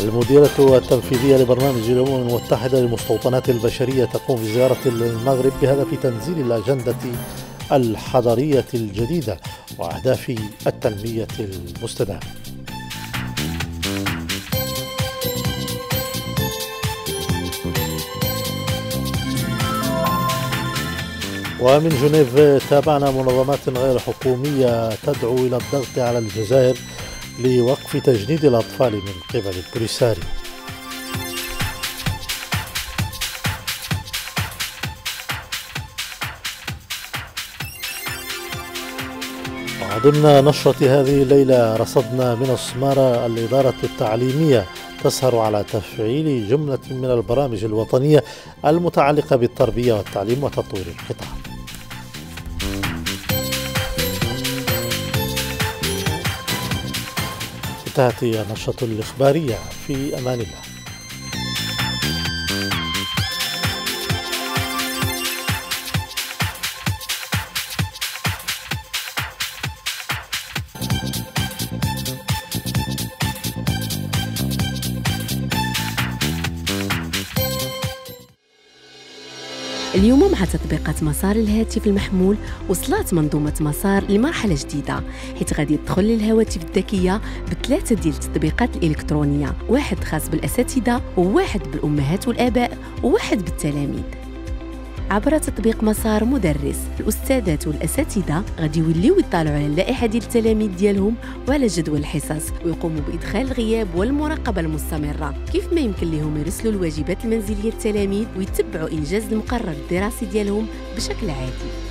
المديرة التنفيذية لبرنامج الأمم المتحدة للمستوطنات البشرية تقوم بزيارة المغرب بهدف تنزيل الأجندة الحضرية الجديدة وأهداف التنمية المستدامة. ومن جنيف تابعنا منظمات غير حكومية تدعو إلى الضغط على الجزائر لوقف تجنيد الأطفال من قبل البوليساري ضمن نشرة هذه الليلة رصدنا من السمارة الإدارة التعليمية تسهر على تفعيل جملة من البرامج الوطنية المتعلقة بالتربية والتعليم وتطوير القطاع. انتهت النشرة الإخبارية في أمان الله. اليوم مع تطبيقات مسار الهاتف المحمول وصلت منظومة مسار لمرحلة جديدة. حيث غادي تدخل للهواتف الذكية بثلاثة ديال التطبيقات الإلكترونية واحد خاص بالأساتذة وواحد بالأمهات والآباء وواحد بالتلاميذ. عبر تطبيق مسار مدرس. الاستاذات والاساتذه غادي يوليو يطالعوا على اللائحة ديال التلاميذ ديالهم وعلى جدول الحصص ويقوموا بإدخال الغياب والمراقبة المستمرة. كيف ما يمكن لهم يرسلوا الواجبات المنزلية للتلاميذ ويتبعوا إنجاز المقرر الدراسي ديالهم بشكل عادي.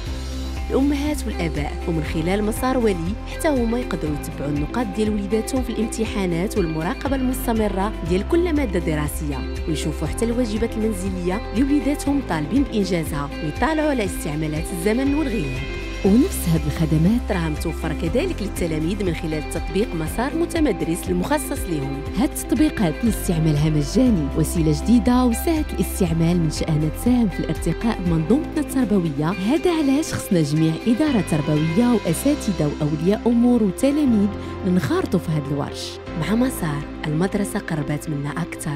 الأمهات والآباء. ومن خلال مسار ولي حتى هما يقدروا يتبعوا النقاط ديال وليداتهم في الامتحانات والمراقبة المستمرة ديال كل مادة دراسية. ويشوفوا حتى الواجبات المنزلية لوليداتهم طالبين بإنجازها ويطالعوا على استعمالات الزمن والغياب. ونفس هذه الخدمات راها متوفرة كذلك للتلاميذ من خلال تطبيق مسار متمدرس المخصص لهم. هاد التطبيقات لاستعمالها مجاني. وسيلة جديدة وسهلة الاستعمال من شأنها تساهم في الارتقاء بمنظومتنا التربوية. هذا علاش خصنا جميع إدارة تربوية وأساتذة وأولياء أمور وتلاميذ ننخرطوا في هذا الورش. مع مسار المدرسة قربت منا أكثر.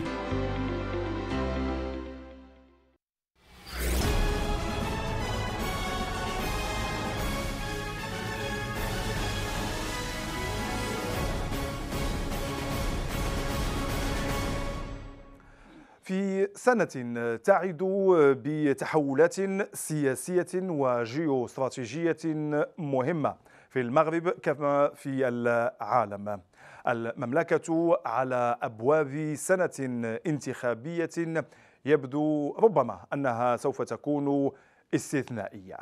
سنة تعد بتحولات سياسية وجيوستراتيجية مهمة في المغرب كما في العالم. المملكة على أبواب سنة انتخابية يبدو ربما أنها سوف تكون استثنائية.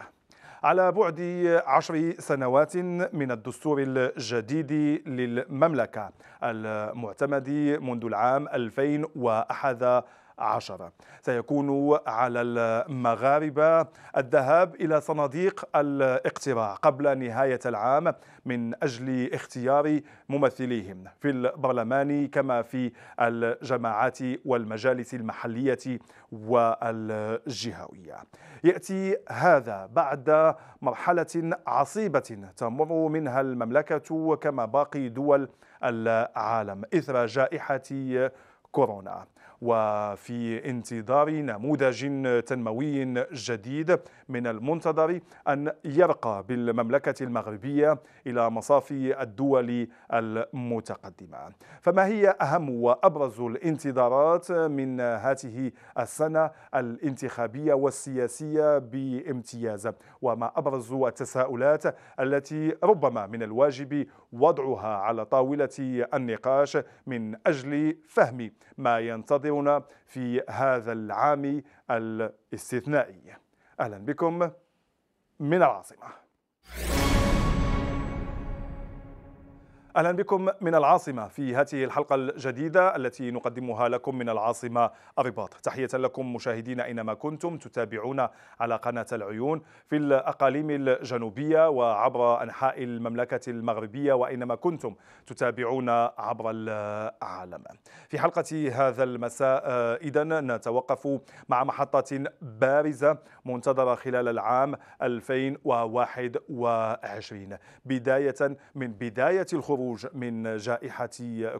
على بعد عشر سنوات من الدستور الجديد للمملكة المعتمد منذ العام 2011 عشر سيكون على المغاربة الذهاب إلى صناديق الاقتراع قبل نهاية العام من أجل اختيار ممثليهم في البرلمان كما في الجماعات والمجالس المحلية والجهوية. يأتي هذا بعد مرحلة عصيبة تمر منها المملكة كما باقي دول العالم إثر جائحة كورونا. وفي انتظار نموذج تنموي جديد من المنتظر أن يرقى بالمملكة المغربية إلى مصاف الدول المتقدمة. فما هي أهم وأبرز الانتظارات من هذه السنة الانتخابية والسياسية بامتياز؟ وما أبرز التساؤلات التي ربما من الواجب وضعها على طاولة النقاش من أجل فهم ما ينتظرنا في هذا العام الاستثنائي. أهلا بكم من العاصمة. أهلا بكم من العاصمة. في هذه الحلقة الجديدة التي نقدمها لكم من العاصمة الرباط تحية لكم مشاهدينا أينما كنتم تتابعون على قناة العيون في الأقاليم الجنوبية وعبر أنحاء المملكة المغربية وأينما كنتم تتابعون عبر العالم. في حلقة هذا المساء اذا نتوقف مع محطة بارزة منتظرة خلال العام 2021 بداية من بداية الخروج الخروج من جائحة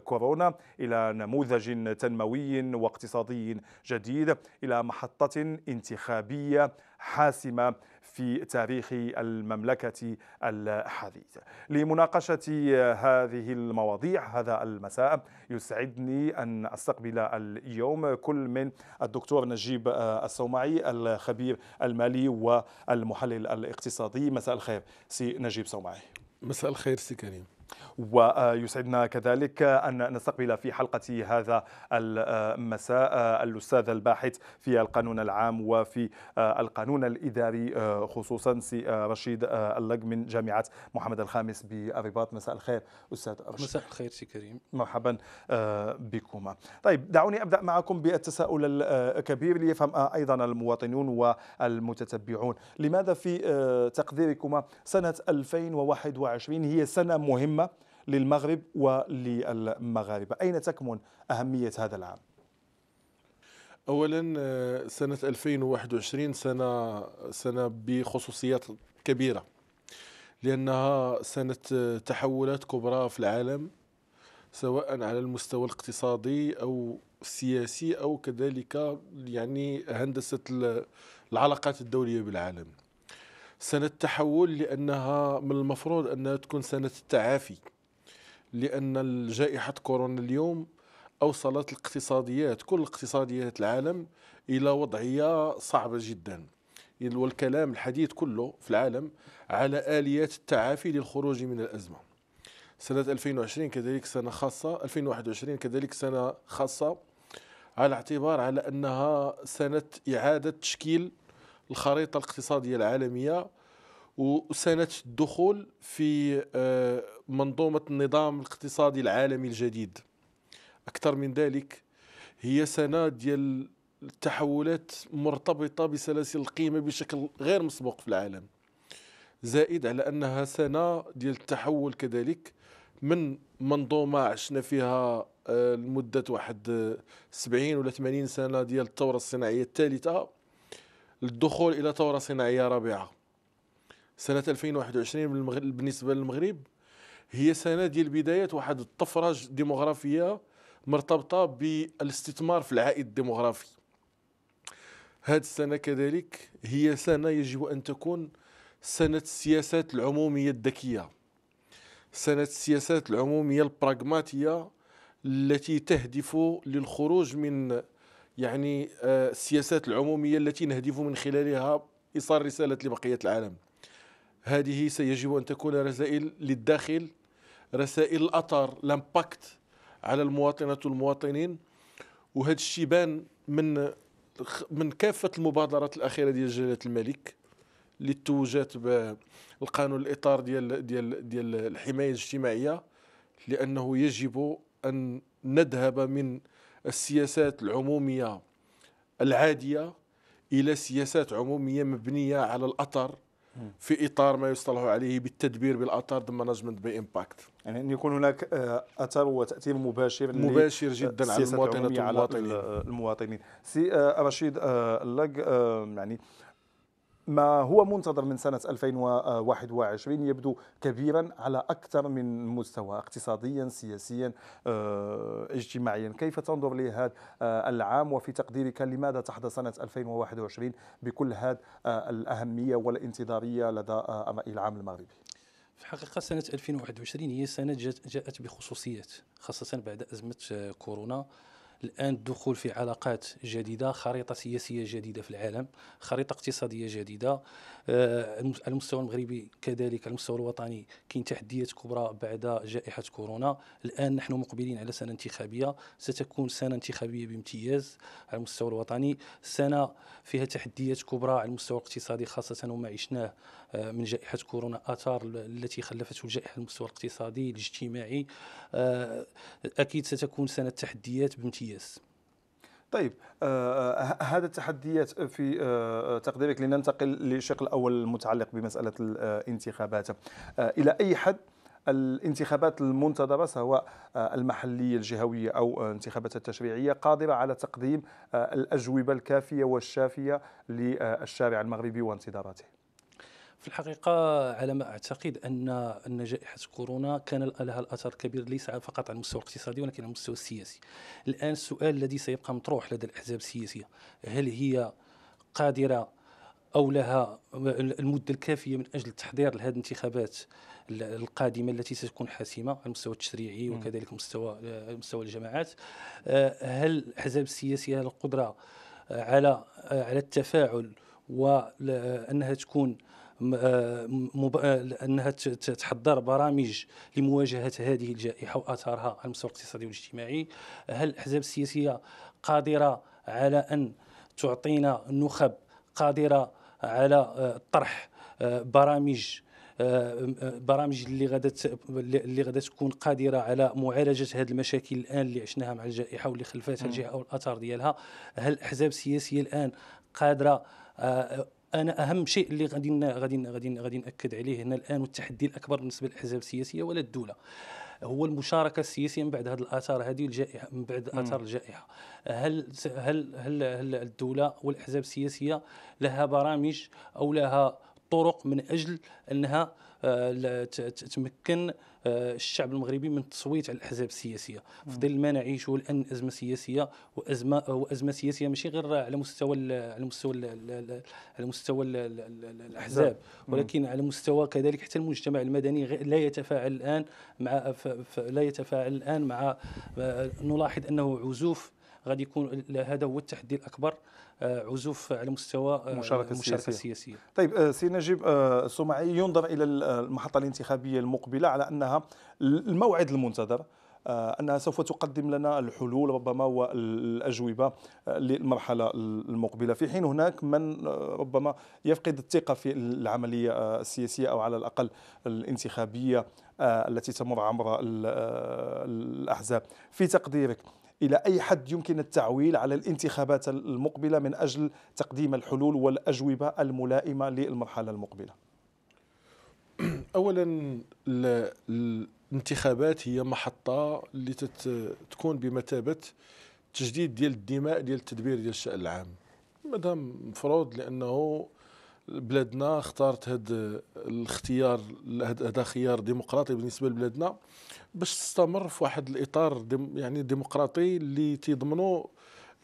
كورونا إلى نموذج تنموي واقتصادي جديد إلى محطة انتخابية حاسمة في تاريخ المملكة الحديث. لمناقشة هذه المواضيع هذا المساء يسعدني أن أستقبل اليوم كل من الدكتور نجيب الصومعي الخبير المالي والمحلل الاقتصادي. مساء الخير سي نجيب صومعي. مساء الخير سي كريم. ويسعدنا كذلك أن نستقبل في حلقة هذا المساء الأستاذ الباحث في القانون العام وفي القانون الإداري خصوصا سي رشيد اللق من جامعة محمد الخامس بالرباط مساء الخير أستاذ رشيد. مساء الخير سي كريم. مرحبا بكما. طيب دعوني أبدأ معكم بالتساؤل الكبير ليفهم أيضا المواطنون والمتتبعون. لماذا في تقديركما سنة 2021 هي سنة مهمة؟ للمغرب وللمغاربة أين تكمن أهمية هذا العام؟ اولا سنة 2021 سنة سنة بخصوصيات كبيرة لأنها سنة تحولات كبرى في العالم سواء على المستوى الاقتصادي أو السياسي أو كذلك يعني هندسة العلاقات الدولية بالعالم سنة تحول لأنها من المفروض أنها تكون سنة التعافي لأن جائحة كورونا اليوم أوصلت الاقتصاديات كل اقتصاديات العالم إلى وضعية صعبة جدا. والكلام الحديث كله في العالم على آليات التعافي للخروج من الأزمة. سنة 2020 كذلك سنة خاصة 2021 كذلك سنة خاصة على اعتبار على أنها سنة إعادة تشكيل الخريطة الاقتصادية العالمية وسنة الدخول في آه، منظومة النظام الاقتصادي العالمي الجديد. أكثر من ذلك هي سنة ديال التحولات مرتبطة بسلاسل القيمة بشكل غير مسبوق في العالم. زائد على أنها سنة ديال التحول كذلك من منظومة عشنا فيها آه، لمدة واحد 70 ولا 80 سنة ديال الثورة الصناعية الثالثة للدخول إلى ثورة صناعية رابعة. سنة 2021 بالنسبة للمغرب هي سنة ديال بداية واحد الطفرة ديموغرافية مرتبطة بالاستثمار في العائد الديموغرافي. هذه السنة كذلك هي سنة يجب أن تكون سنة السياسات العمومية الذكية. سنة السياسات العمومية البراغماتية التي تهدف للخروج من يعني آه، السياسات العمومية التي نهدف من خلالها إيصال رسالة لبقية العالم. هذه سيجب أن تكون رسائل للداخل رسائل الأثر لامباكت على المواطنات والمواطنين. وهذا الشيء بان من من كافة المبادرات الأخيرة ديال جلالة الملك اللي توجت بالقانون الإطار ديال ديال ديال الحماية الاجتماعية لأنه يجب أن نذهب من السياسات العمومية العادية إلى سياسات عمومية مبنية على الأثر في إطار ما يصطلح عليه بالتدبير بالاثار ذا management par impact يعني أن يكون هناك آه، أثر وتأثير مباشر مباشر جدا على المواطنين على المواطنين. سي آه، رشيد آه، اللق يعني ما هو منتظر من سنة 2021 يبدو كبيرا على أكثر من مستوى اقتصاديا سياسيا آه، اجتماعيا. كيف تنظر لهذا آه، العام؟ وفي تقديرك لماذا تحدث سنة 2021 بكل هذه آه، الأهمية والانتظارية لدى الرأي العام المغربي؟ في الحقيقة سنة 2021 هي سنة جاءت بخصوصيات خاصة بعد أزمة كورونا. الآن الدخول في علاقات جديدة خريطة سياسية جديدة في العالم خريطة اقتصادية جديدة. آه، على المستوى المغربي كذلك على المستوى الوطني كاين تحديات كبرى بعد جائحة كورونا. الآن نحن مقبلين على سنة انتخابية. ستكون سنة انتخابية بامتياز على المستوى الوطني. سنة فيها تحديات كبرى على المستوى الاقتصادي خاصة وما عشناه آه، من جائحة كورونا آثار التي خلفته الجائحة على المستوى الاقتصادي الاجتماعي. آه، أكيد ستكون سنة تحديات بامتياز. طيب آه هذا التحديات في آه تقديرك لننتقل للشق الأول المتعلق بمسألة الانتخابات. آه إلى أي حد الانتخابات المنتظرة سواء المحلية الجهوية أو الانتخابات التشريعية قادرة على تقديم الأجوبة الكافية والشافية للشارع المغربي وانتظاراته؟ في الحقيقة على ما أعتقد أن أن جائحة كورونا كان لها الأثر الكبير ليس فقط على المستوى الاقتصادي ولكن على المستوى السياسي. الآن السؤال الذي سيبقى مطروح لدى الأحزاب السياسية هل هي قادرة أو لها المدة الكافية من أجل التحضير لهذه الانتخابات القادمة التي ستكون حاسمة على المستوى التشريعي وكذلك مستوى مستوى الجماعات؟ هل الأحزاب السياسية القدرة على على التفاعل وأنها تكون مب... انها تحضر برامج لمواجهة هذه الجائحة وأثارها على المستوى الاقتصادي والاجتماعي. هل الأحزاب السياسية قادرة على أن تعطينا نخب قادرة على طرح برامج برامج اللي غادا اللي غادا تكون قادرة على معالجة هذه المشاكل الآن اللي عشناها مع الجائحة واللي خلفتها الجائحة والآثار ديالها؟ هل الأحزاب السياسية الآن قادرة أنا أهم شيء اللي غادي غادي غادي غادي نأكد عليه هنا الآن والتحدي الأكبر بالنسبة للأحزاب السياسية ولا الدولة. هو المشاركة السياسية من بعد هذه الآثار هذه الجائحه من بعد آثار الجائحة. هل هل هل, هل الدولة والأحزاب السياسية لها برامج أو لها طرق من أجل أنها آه، تمكن الشعب المغربي من التصويت على الأحزاب السياسية في ظل ما نعيشه الآن أزمة سياسية وازمه وأزمة سياسية ماشي غير على مستوى على مستوى على مستوى الأحزاب. ولكن على مستوى كذلك حتى المجتمع المدني لا يتفاعل الآن مع لا يتفاعل الآن مع آه، نلاحظ أنه عزوف غادي يكون هذا هو التحدي الأكبر آه، عزوف على مستوى المشاركه السياسية. السياسية. طيب آه، سي نجيب الصومعي ينظر إلى المحطة الانتخابية المقبلة على أنها الموعد المنتظر آه، أنها سوف تقدم لنا الحلول ربما والأجوبة للمرحلة المقبلة. في حين هناك من ربما يفقد الثقة في العملية السياسية أو على الأقل الانتخابية التي تمر عبر الأحزاب. في تقديرك إلى أي حد يمكن التعويل على الانتخابات المقبلة من أجل تقديم الحلول والأجوبة الملائمة للمرحلة المقبلة؟ أولا الانتخابات هي محطة اللي تكون بمثابة تجديد ديال الدماء ديال التدبير ديال الشأن العام. مادام مفروض لأنه بلادنا اختارت هذا الاختيار هذا خيار ديمقراطي بالنسبة لبلادنا باش تستمر في واحد الإطار ديم يعني ديمقراطي اللي تيضمنوا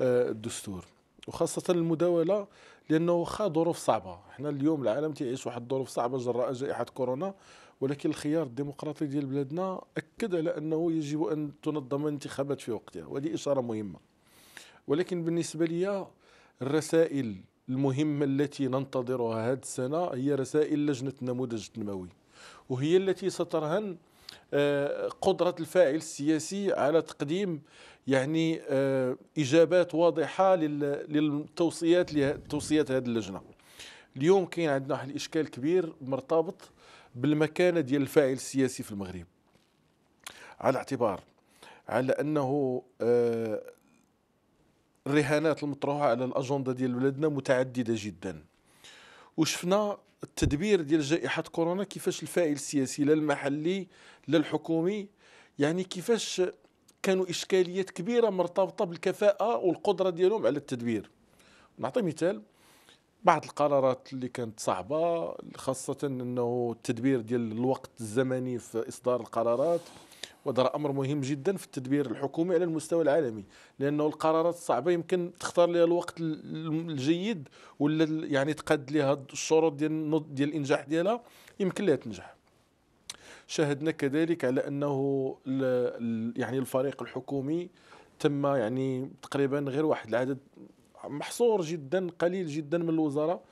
آه، الدستور. وخاصة المداولة لأنه واخا ظروف صعبة. إحنا اليوم العالم تعيش واحد الظروف صعبة جراء جائحة كورونا ولكن الخيار الديمقراطي ديال بلادنا أكد على أنه يجب أن تنظم الانتخابات في وقتها وهذه إشارة مهمة. ولكن بالنسبة لي الرسائل المهمة التي ننتظرها هذه السنة هي رسائل لجنة النموذج التنموي وهي التي سترهن آه، قدرة الفاعل السياسي على تقديم يعني آه، إجابات واضحة للتوصيات توصيات هذه اللجنة. اليوم كاين عندنا واحد الإشكال كبير مرتبط بالمكانة ديال الفاعل السياسي في المغرب. على اعتبار على أنه آه، الرهانات المطروحة على الأجندة ديال بلادنا متعددة جدا. وشفنا التدبير ديال جائحة كورونا كيفاش الفاعل السياسي لا المحلي لا الحكومي يعني كيفاش كانوا إشكاليات كبيرة مرتبطة بالكفاءة والقدرة ديالهم على التدبير. نعطي مثال بعض القرارات اللي كانت صعبة خاصة إنه التدبير ديال الوقت الزمني في إصدار القرارات. وهذا أمر مهم جدا في التدبير الحكومي على المستوى العالمي لأنه القرارات الصعبة يمكن تختار لها الوقت الجيد ولا يعني تقاد لها الشروط ديال ديال الإنجاح ديالها يمكن لها تنجح. شاهدنا كذلك على أنه يعني الفريق الحكومي تم يعني تقريبا غير واحد العدد محصور جدا قليل جدا من الوزراء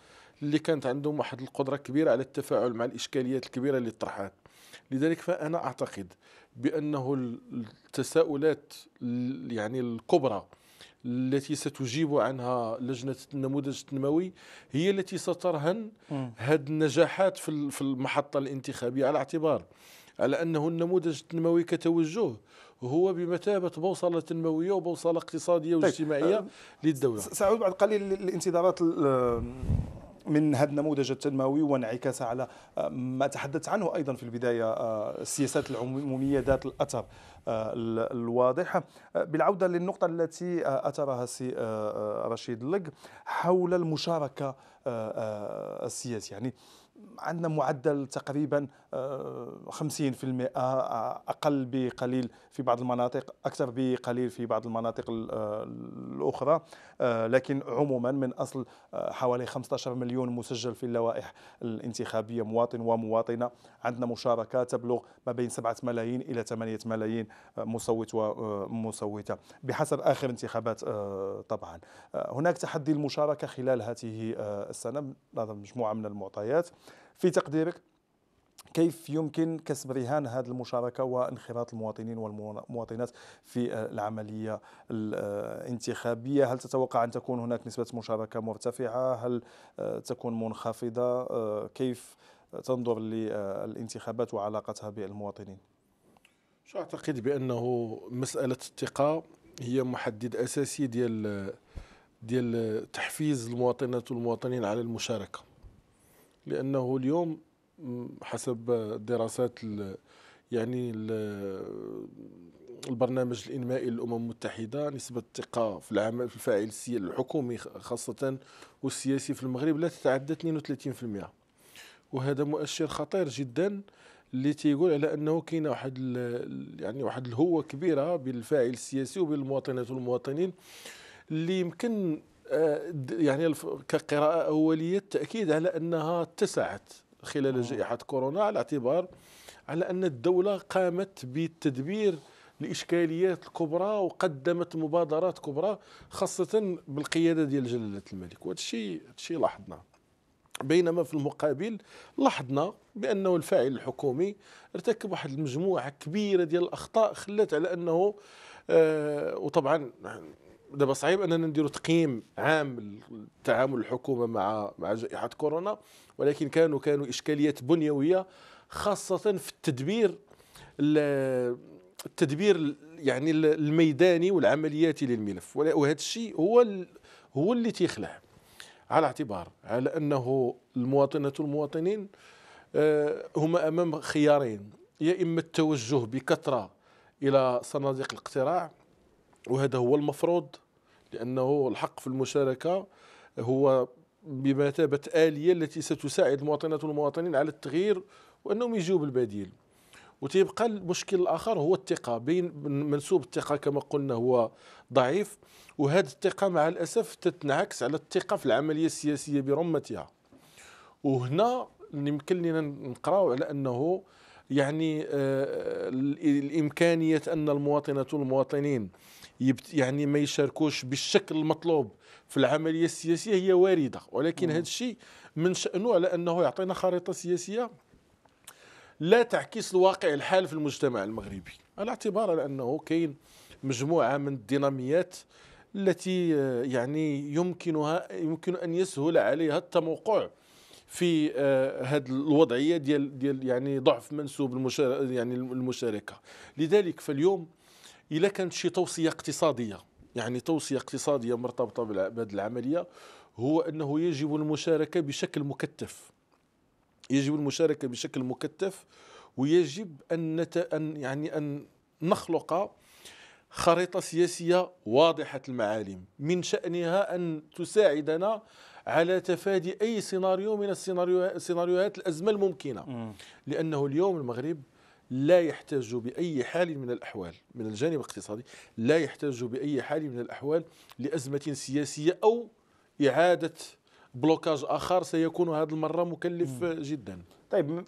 اللي كانت عندهم واحد القدرة كبيرة على التفاعل مع الإشكاليات الكبيرة اللي طرحت. لذلك فأنا أعتقد بأنه التساؤلات يعني الكبرى التي ستجيب عنها لجنة النموذج التنموي هي التي سترهن هذه النجاحات في المحطة الانتخابية على اعتبار على أنه النموذج التنموي كتوجه هو بمثابة بوصلة تنموية وبوصلة اقتصادية طيب، واجتماعية طيب. للدولة سأعود بعد قليل للانتظارات من هذا النموذج التنموي وانعكاس على آه، ما تحدثت عنه أيضا في البداية آه، السياسات العمومية ذات الأثر آه، الواضح. بالعودة للنقطة التي أثرها سي رشيد لق حول المشاركة السياسيه يعني عندنا معدل تقريبا 50% أقل بقليل في بعض المناطق أكثر بقليل في بعض المناطق الأخرى. لكن عموما من أصل حوالي 15 مليون مسجل في اللوائح الانتخابية مواطن ومواطنة. عندنا مشاركة تبلغ ما بين 7 ملايين إلى 8 ملايين مصوت ومصوته بحسب آخر انتخابات طبعا. هناك تحدي المشاركة خلال هذه السنة مجموعة من المعطيات. في تقديرك؟ كيف يمكن كسب رهان هذه المشاركة وانخراط المواطنين والمواطنات في العملية الانتخابية؟ هل تتوقع أن تكون هناك نسبة مشاركة مرتفعة؟ هل تكون منخفضة؟ كيف تنظر للانتخابات وعلاقتها بالمواطنين؟ شو أعتقد بأنه مسألة الثقة هي محدد أساسي ديال ديال تحفيز المواطنات والمواطنين على المشاركة. لأنه اليوم حسب دراسات يعني البرنامج الإنمائي للأمم المتحدة نسبة الثقة في العمل في الفاعل الحكومي خاصة والسياسي في المغرب لا تتعدى 32% وهذا مؤشر خطير جدا اللي تيقول على أنه كاينة واحد يعني واحد الهوة كبيرة بالفاعل السياسي وبين المواطنات والمواطنين اللي يمكن آه، يعني كقراءة أولية التأكيد على أنها اتسعت. خلال جائحة كورونا على اعتبار على أن الدولة قامت بالتدبير الإشكاليات الكبرى وقدمت مبادرات كبرى خاصة بالقيادة ديال جلالة الملك. وهذا الشيء الشيء لاحظناه بينما في المقابل لاحظنا بأنه الفاعل الحكومي ارتكب واحد المجموعة كبيرة ديال الأخطاء خلت على أنه آه وطبعا دابا صعيب أننا نديروا تقييم عام تعامل الحكومة مع مع جائحة كورونا ولكن كانوا كانوا إشكاليات بنيوية خاصة في التدبير التدبير يعني الميداني والعملياتي للملف. وهذا الشيء هو هو اللي تيخلع. على اعتبار على أنه المواطنات والمواطنين آه، هما أمام خيارين. يا إما التوجه بكثرة إلى صناديق الاقتراع وهذا هو المفروض لأنه الحق في المشاركة هو بمثابة آلية التي ستساعد المواطنات والمواطنين على التغيير وأنهم يجيوا بالبديل. وتيبقى المشكل الآخر هو الثقة بين منسوب الثقة كما قلنا هو ضعيف وهذه الثقة مع الأسف تتنعكس على الثقة في العملية السياسية برمتها. وهنا يمكن لنا نقراو على أنه يعني آه، الإمكانية أن المواطنات والمواطنين يعني ما يشاركوش بالشكل المطلوب في العملية السياسية هي واردة. ولكن هذا الشيء من شأنه على أنه يعطينا خريطة سياسية لا تعكس الواقع الحال في المجتمع المغربي. على اعتبار على أنه كاين مجموعة من الديناميات التي آه، يعني يمكنها يمكن أن يسهل عليها التموقع في هذه آه، الوضعية ديال ديال يعني ضعف منسوب يعني المشاركة. لذلك فاليوم اذا كانت شي توصية اقتصادية يعني توصية اقتصادية مرتبطة بهذه العملية هو أنه يجب المشاركة بشكل مكثف يجب المشاركة بشكل مكثف ويجب أن نت... أن يعني أن نخلق خريطة سياسية واضحة المعالم. من شأنها أن تساعدنا على تفادي أي سيناريو من السيناريو سيناريوهات الأزمة الممكنة. لأنه اليوم المغرب لا يحتاج بأي حال من الأحوال من الجانب الاقتصادي لا يحتاج بأي حال من الأحوال لأزمة سياسية أو إعادة blocage آخر. سيكون هذه المرة مكلف. جدا. طيب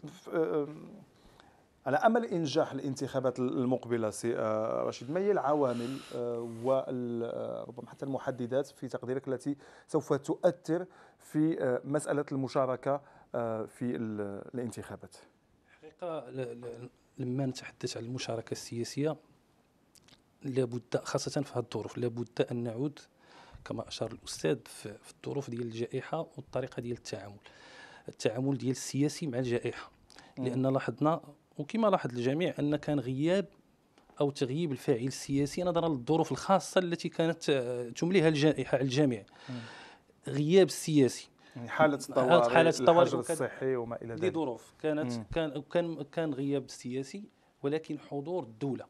على أمل إنجاح الانتخابات المقبلة سي آه، رشيد ما هي العوامل آه، وربما حتى المحددات في تقديرك التي سوف تؤثر في مسألة المشاركة في الانتخابات؟ حقيقة لما نتحدث عن المشاركة السياسية لابد خاصة في هذه الظروف لابد أن نعود كما أشار الأستاذ في الظروف ديال الجائحة والطريقة ديال التعامل. التعامل ديال السياسي مع الجائحة. لأن لاحظنا وكما لاحظ الجميع أن كان غياب أو تغييب الفاعل السياسي نظرا للظروف الخاصة التي كانت تمليها الجائحه على الجميع غياب السياسي يعني حالة الطوارئ حالة الطوارئ الصحي وما إلى ذلك. لظروف كانت مم. كان كان كان غياب سياسي ولكن حضور الدولة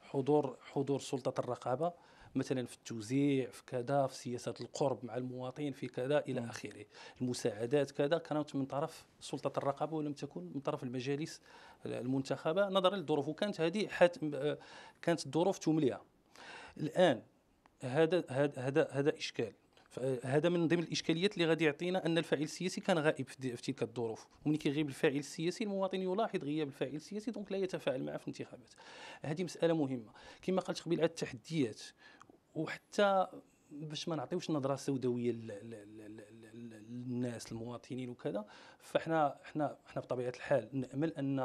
حضور حضور سلطة الرقابة مثلا في التوزيع في كذا في سياسة القرب مع المواطن في كذا إلى آخره. المساعدات كذا كانت من طرف سلطة الرقابة ولم تكن من طرف المجالس المنتخبة. نظرا للظروف وكانت هذه كانت الظروف تمليها الآن هذا هذا هذا إشكال. هذا من ضمن الإشكاليات اللي غادي يعطينا أن الفاعل السياسي كان غائب في تلك الظروف. وملي كيغيب الفاعل السياسي المواطن يلاحظ غياب الفاعل السياسي دونك لا يتفاعل معه في الانتخابات. هذه مسألة مهمة. كما قلت قبيل على التحديات. وحتى باش ما نعطيوش نظرة سوداوية للناس المواطنين وكذا فاحنا إحنا إحنا بطبيعة الحال نأمل أن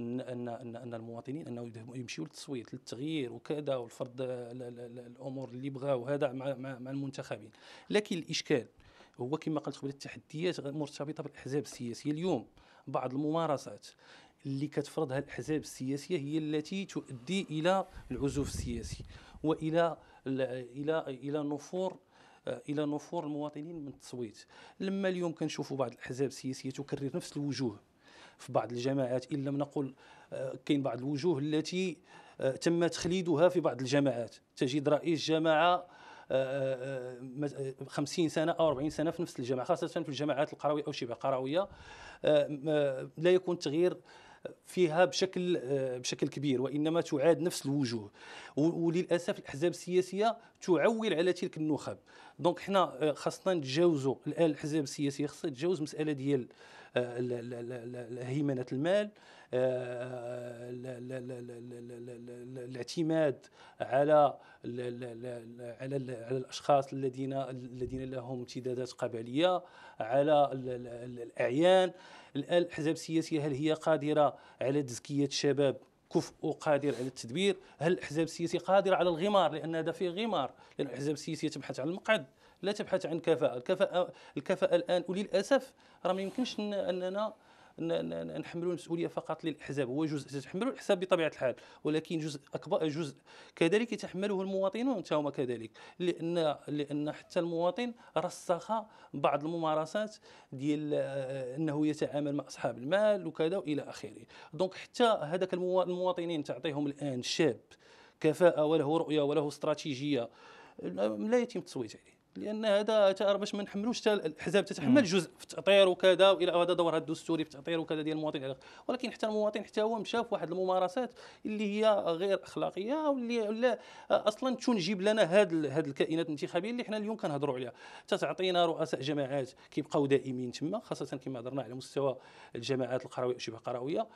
أن أن أن المواطنين أنه يمشيوا للتصويت للتغيير وكذا والفرض الأمور اللي بغاو هذا مع مع المنتخبين. لكن الإشكال هو كما قلت قبل التحديات مرتبطة بالأحزاب السياسية اليوم. بعض الممارسات اللي كتفرضها الأحزاب السياسية هي التي تؤدي إلى العزوف السياسي وإلى إلى إلى نفور إلى نفور المواطنين من التصويت. لما اليوم كنشوفوا بعض الأحزاب السياسية تكرر نفس الوجوه في بعض الجماعات ان لم نقل آه، كاين بعض الوجوه التي آه، تم تخليدها في بعض الجماعات. تجد رئيس جماعة 50 آه، سنة أو 40 سنة في نفس الجماعة خاصة في الجماعات القروية أو شبه قروية. لا يكون تغيير فيها بشكل بشكل كبير وإنما تعاد نفس الوجوه. وللأسف الأحزاب السياسية تعول على تلك النخب دونك حنا خاصنا نتجاوزوا الان الاحزاب السياسيه خاصها تتجاوز مساله ديال هيمنه المال الاعتماد على على على الاشخاص الذين الذين لهم امتدادات قبليه على الاعيان الان الاحزاب السياسيه هل هي قادره على تزكيه الشباب كفء وقادر على التدبير. هل الأحزاب السياسية قادرة على الغمار؟ لأن هذا فيه غمار. لأن الأحزاب السياسية تبحث عن المقعد لا تبحث عن كفاءه الكفاءة الكفاءة الآن وللأسف راه ما يمكنش أننا نحملوا المسؤولية فقط للأحزاب. هو جزء تتحمله الاحزاب بطبيعة الحال ولكن جزء أكبر جزء كذلك يتحمله المواطنون هم كذلك. لأن لأن حتى المواطن رسخ بعض الممارسات ديال آه، إنه يتعامل مع أصحاب المال وكذا وإلى آخره. دونك حتى هذاك المواطنين تعطيهم الآن شاب كفاءة وله رؤية وله استراتيجية لا يتم التصويت عليه. لأن هذا باش ما نحملوش الأحزاب تتحمل جزء في التاطير وكذا وإلى هذا دورها الدستوري في التاطير وكذا ديال المواطن ولكن حتى المواطن حتى هو مشى في واحد الممارسات اللي هي غير أخلاقية واللي لا أصلا تنجب لنا هاد هاد الكائنات الانتخابية اللي حنا اليوم كنهضروا عليها. تتعطينا رؤساء جماعات كيبقاو دائمين تما خاصة كما هضرنا على مستوى الجماعات القروية وشبه قروية.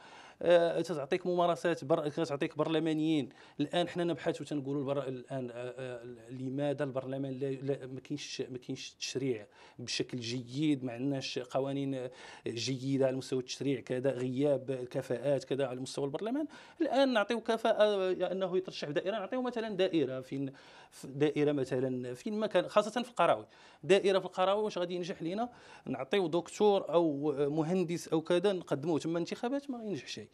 تعطيك ممارسات بر... تعطيك برلمانيين. الآن حنا نبحث وتنقولوا البر... الآن أه, آه، لماذا البرلمان لا, لا ما كاينش ما كاينش تشريع بشكل جيد ما عندناش قوانين جيدة على مستوى التشريع كذا غياب كفاءات كذا على مستوى البرلمان. الآن نعطيو كفاءة أنه يترشح دائرة نعطيو مثلا دائرة فين؟ دائرة مثلا فين ما كان خاصة في القراوي. دائرة في القراوي واش غادي ينجح لينا؟ نعطيو دكتور أو مهندس أو كذا نقدموه. تما انتخابات ما ينجح شيء.